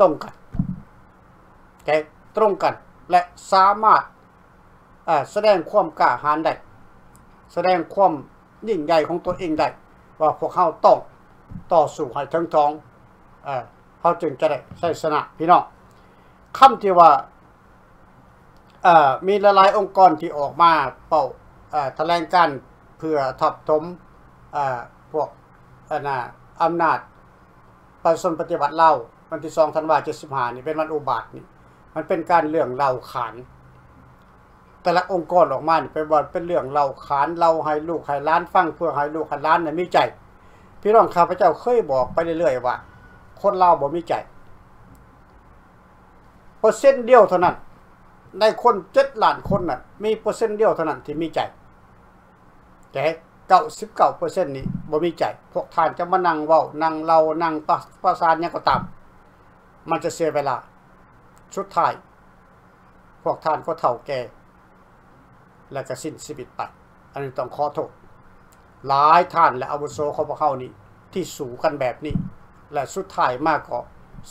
ตรงกันแกตรงกันและสามารถแสดงความกล้าหาญได้แสดงความยิ่งใหญ่ของตัวเองได้ว่าพวกเขาต้องต่อสู้ให้ถึงท้องเขาจึงจะได้ใช้ชนะพี่น้องคำที่ว่ามีหลายองค์กรที่ออกมาเป่าแถลงการเพื่อทับถม พวกอนาอำนาจประชนปฏิบัติเล่าวันที่2ธันวาคม75นี่เป็นวันอุบาทนี่มันเป็นการเรื่องเล่าขานแต่ละองค์กรออกมานี่เป็นว่าเป็นเรื่องเล่าขานเล่าให้ลูกให้ล้านฟังเพื่อให้ลูกให้ล้านน่ะมีใจ พี่น้องข้าพเจ้าเคยบอกไปเรื่อยๆว่า คนเราบ่มีใจเปอร์เซ็นต์เดียวเท่านั้นในคนเจ็ดล้านคนน่ะมีเปอร์เซ็นต์เดียวเท่านั้นที่มีใจแต่ เก้าสิบเก้าเปอร์เซ็นต์นี้บ่มีใจ พวกท่านจะมานั่งเว้านั่งเล่านั่งประประสานหยังก็ตามมันจะเสียเวลาสุดท้าย พวกท่านก็เฒ่าแก่ และก็สิ้นชีวิตไป อันนี้ต้องขอโทษ หลายท่านและอาวุโสของพวกเขานี่ ที่สู่กันแบบนี้ และสุดท้ายมากก็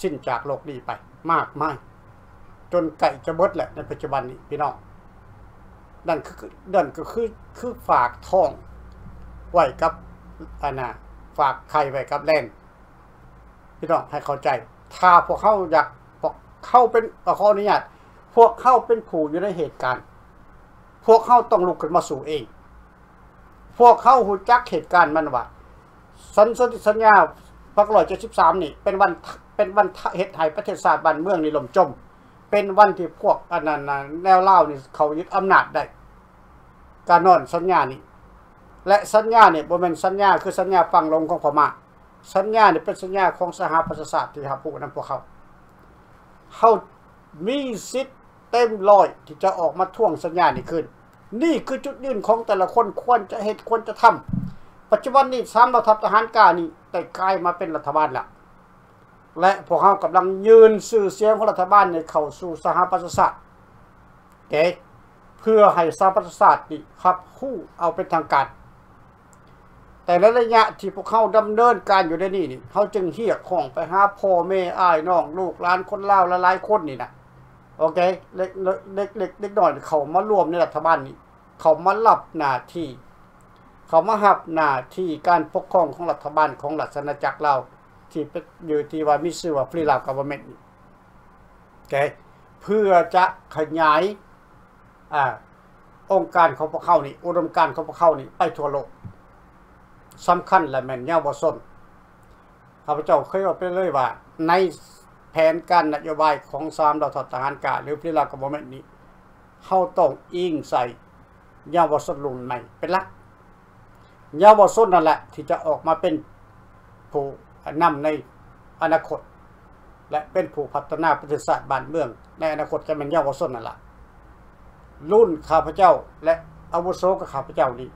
สิ้นจากโลกนี้ไป มากมายจนไก่จะเบิดแหละในปัจจุบันนี้พี่น้องนั่นคือนั่นก็คือคือฝากท้อง ไว้กับอันน่ะฝากไข่ไว้กับแลนพี่น้องให้เข้าใจ ถ้าพวกเขาอยากพวกเข้าเป็นขออนุญาตพวกเข้าเป็นผู้อยู่ในเหตุการณ์ พวกเข้าต้องลุกขึ้นมาสู่เอง พวกเข้าหูจักเหตุการณ์มันว่าสัญญสัญญาพักร้อยเจ็ดสิบสามนี่ เป็นวันเป็นวันเหตุให้ประเทศชาติบ้านเมืองนี่ล่มจม เป็นวันที่พวกอันนั้นแนวเล่านี่เขายึดอำนาจได้ การนอนสัญญานี่ และสัญญาเนี่ยบ่แม่นสัญญาคือสัญญาฟังลงของพม่าสัญญาเนี่ยเป็นสัญญาของสหประชาชาติที่หาผู้นพวกเขาเขามีสิทธิ์เต็มร้อยที่จะออกมาท่วงสัญญานี่ขึ้น นี่คือจุดยืนของแต่ละคนควรจะเหตุควรจะทำปัจจุบันนี้สามเราทัพทหารกานี่แต่กลายมาเป็นรัฐบาลละและพวกเขากำลังยืนสื่อเสียงของรัฐบาลในเข้าสู่สหประชาชาติเก๋เพื่อให้สหประชาชาตินี่ครับคู่เอาเป็นทางการ แต่ในระยะที่พวกเขาดำเนินการอยู่ในนี่นี่เขาจึงเฮียของไปหาพ่อแม่อ้ายน้องลูกหลานคนเล่าวหลายคนนี่นะโอเคเล็กเล็กเล็กเล็กเล็กน้อยเขามารวมในรัฐบาลนี้เขามารับหน้าที่ เขามาหับหน้าที่การปกครองของรัฐบาลของรัฐอาณาจักรเรา ที่อยู่ที่ว่ามีชื่อว่าฟรีลาวกั v เ r n เ e นโอเคเพื่อจะขยายอ่าองค์การของพวกเขานี่อุดมการของพวกเขานี่ไปทั่วโลก สำคัญและแม่นยาวบ่สนข้าพเจ้าเคยว่าไปเลยว่า ในแผนการนโยบายของสามดาวทหารกาหรือฟรีลาวกั v เ r n เ e น t นี้เฮาต้องอิงใส่เยาวชนรุ่นใหม่เป็นหลักเยาวชนนั่นแหละ ที่จะออกมาเป็นผู้นำในอนาคต และเป็นผู้พัฒนาประเทศชาติบ้านเมือง ในอนาคตจะเป็นเยาวชนนั่นแหละรุ่นข้าพเจ้าและอาวุโสกับข้าพเจ้านี้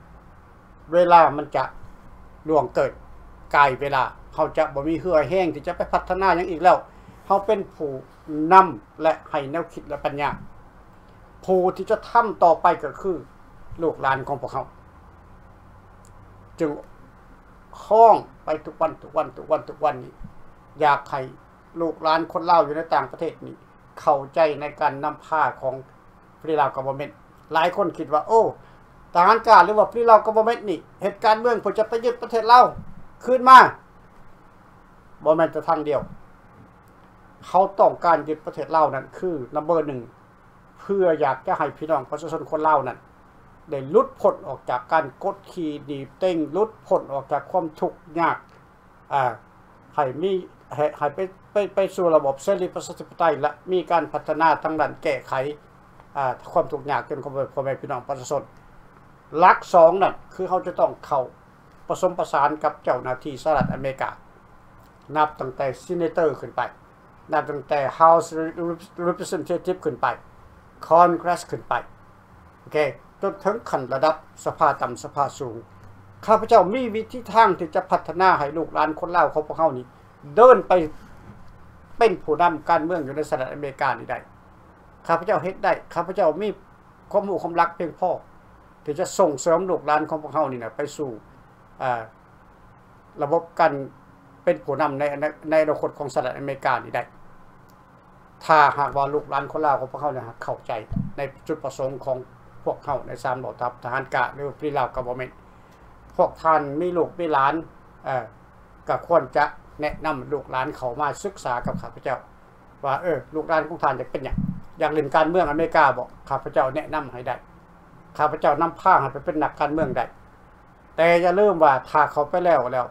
เวลามันจะ ล่วงเกิดกายเวลาเขาจะบ่มีเหือแห้งที่จะไปพัฒนาอย่างอีกแล้วเขาเป็นผู้นำและให้แนวคิดและปัญญาผู้ที่จะทำต่อไปก็คือลูกหลานของพวกเขา จึงคล้องไปทุกวันทุกวันทุกวันทุกวันนี้ อยากให้ลูกหลานคนเล่าอยู่ในต่างประเทศนี้ เข้าใจในการนำผ้าของฟรีลาวกับบเมนหลายคนคิดว่า โอ้ ทหารกล้าหรือว่าฟรีลากับบเมนนี่เหตุการณ์เมืองเพื่อจะไปยึดประเทศเราขึ้นมาบอมเมนแต่ทางเดียว เขาต้องการยึดประเทศเรานั้นคือนัมเบอร์หนึ่งเพื่ออยากจะให้พี่น้องประชาชนคนเล่านั้นได้ลุดพ้นออกจากการกดขี่ดีบเต้งลุดพ้นออกจากความทุกข์ยากอ่าให้มีให้ให้ไปไปไปสู่ระบบเสรีประชาธิปไตยและมีการพัฒนาทางด้านแก้ไขอ่าความทุกข์ยากจนของพ่อแม่พี่น้องประชาชน ลักสองนั่นคือเขาจะต้องเข้าผสมประสานกับเจ้าหน้าที่สหรัฐอเมริกา นับตั้งแต่ซีเนเตอร์ขึ้นไป นับตั้งแต่ House Representative ขึ้นไป Congress ขึ้นไป โอเคจนถึงขั้นระดับสภาต่ำสภาสูง ข้าพเจ้ามีวิธีทางที่จะพัฒนาให้ลูกหลานคนเล่าเขาพวกเขานี้ เดินไปเป็นผู้นำการเมืองอยู่ในสหรัฐอเมริกานี่ได้ ข้าพเจ้าเฮ็ดได้ ข้าพเจ้ามีความรู้ความรักเพียงพอ ที่จะส่งเสริมลูกหลานของพวกเขานี่นะไปสู่ระบบการเป็นผู้นำในในอนาคตของสหรัฐอเมริกานี่ได้ถ้าหากว่าลูกหลานคนลาวของพวกเขาเนี่ยเข้าใจในจุดประสงค์ของพวกเขาในสามเหล่าทัพทหารกะหรือฟรีลาวกับบอมเมนพวกท่านมีลูกมีหลานเอ่อก็ควรจะแนะนำลูกหลานเขามาศึกษากับข้าพเจ้า ว่าเออลูกหลานของท่านจะเป็นอย่างอยากเล่นการเมืองอเมริกาบอกข้าพเจ้าแนะนำให้ได้ ข้าพเจ้านำผ้าให้ไปเป็นนักการเมืองได้แต่อย่าลืมว่าถ้าเขาไปแล้วแล้ว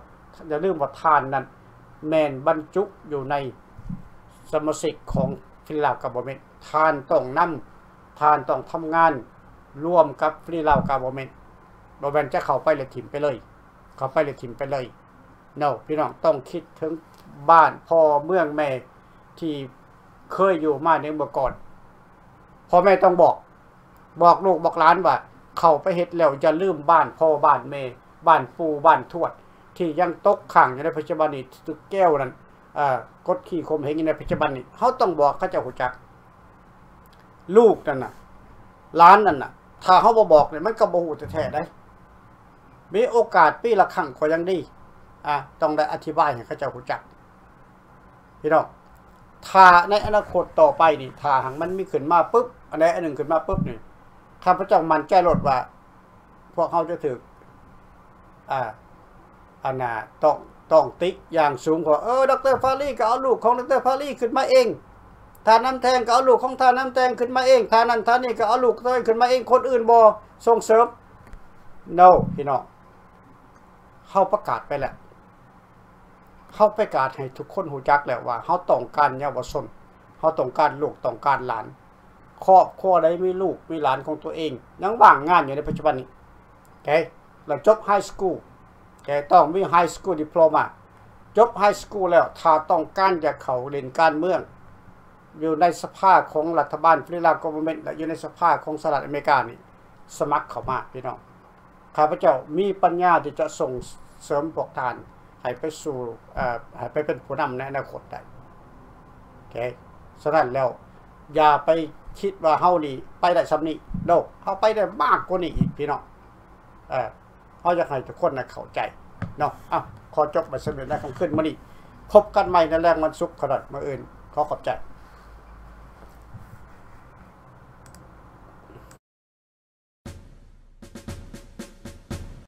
อย่าลืมว่าทานนั้น แมนบรรจุอยู่ในสมาชิกของฟิลาวกับบเมนทานต้องนำทานต้องทำงานร่วมกับฟรีลาวกับบอมเมนบอมเมนจะเข้าไปเลยถิ่มไปเลย เข้าไปเลยถิ่มไปเลยเนาพี่น้องต้องคิดถึงบ้านพ่อเมืองแม่ที่เคยอยู่มาในเมื่อก่อนพ่อแม่ต้องบอก บอกลูกบอกหลานว่า เข้าไปเฮ็ดแล้วจะลืมบ้านพ่อบ้านแม่บ้านปู่บ้านทวด ที่ยังตกขังอยู่ในปัจจุบันนี้ตึกแก้วนั้นกดขี่ข่มเหงอยู่ในปัจจุบันนี้เขาต้องบอกเขาเจ้าหูจัก ลูกนั่นน่ะร้านนั่นน่ะ ถ้าเขาบ่บอกเนี่ยมันก็บ่ฮู้แท้ได้มีโอกาสปีละครั้งก็ยังดีอะต้องได้อธิบายให้เขาเจ้าหูจักพี่น้องถ้าในอนาคตต่อไปนี่ถ้าหังมันมีขึ้นมาปุ๊บอันใดอันหนึ่งขึ้นมาปุ๊บนี่ ข้าพเจ้ามันใจรถว่า พวกเขาจะถึกอ่าอันน่ะต้องต้องติ๊กอย่างสูงกว่าเออดรฟารีก็เอาลูกของดรฟารีขึ้นมาเองทานน้ำแทงก็เอาลูกของทานน้ำแทงขึ้นมาเองทานนั้นทานนี้ก็เอาลูกตัวเองขึ้นมาเองคนอื่นบ่ส่งเสริม no พี่น้องเฮาประกาศไปแล้วเฮาประกาศให้ทุกคนหูจักแล้วว่าเฮาต้องการเยาวชนเฮาต้องการลูกต้องการหลาน ครอบครัวใดมีลูกมีหลานของตัวเอง ยังว่างงานอยู่ในปัจจุบันนี้โอเคเราจบ high school แกต้องมี high school diplomaจบไฮสคูลแล้วถ้าต้องการจะเขาเล่นการเมือง อยู่ในสภาของรัฐบาลฟรีลานกเวอร์เมนต์และอยู่ในสภาของสหรัฐอเมริกานี่สมัครเข้ามาพี่น้องข้าพเจ้ามีปัญญาที่จะส่งเสริมพวกทานให้ไปสู่ให้ไปเป็นผู้นำในอนาคตได้โอเคฉะนั้นแล้วอย่าไป คิดว่าเฮานี่ไปได้สำนี้โนเฮาไปได้มากกว่านี้อีกพี่น้องเออเฮาอยากให้ทุกคนนะเข้าใจเนาะอะขอจบไปสำเร็จแล้วคำขึ้นมานี่พบกันใหม่ในแรงวันศุกร์ขนาดมาเออื่นขอขอบใจ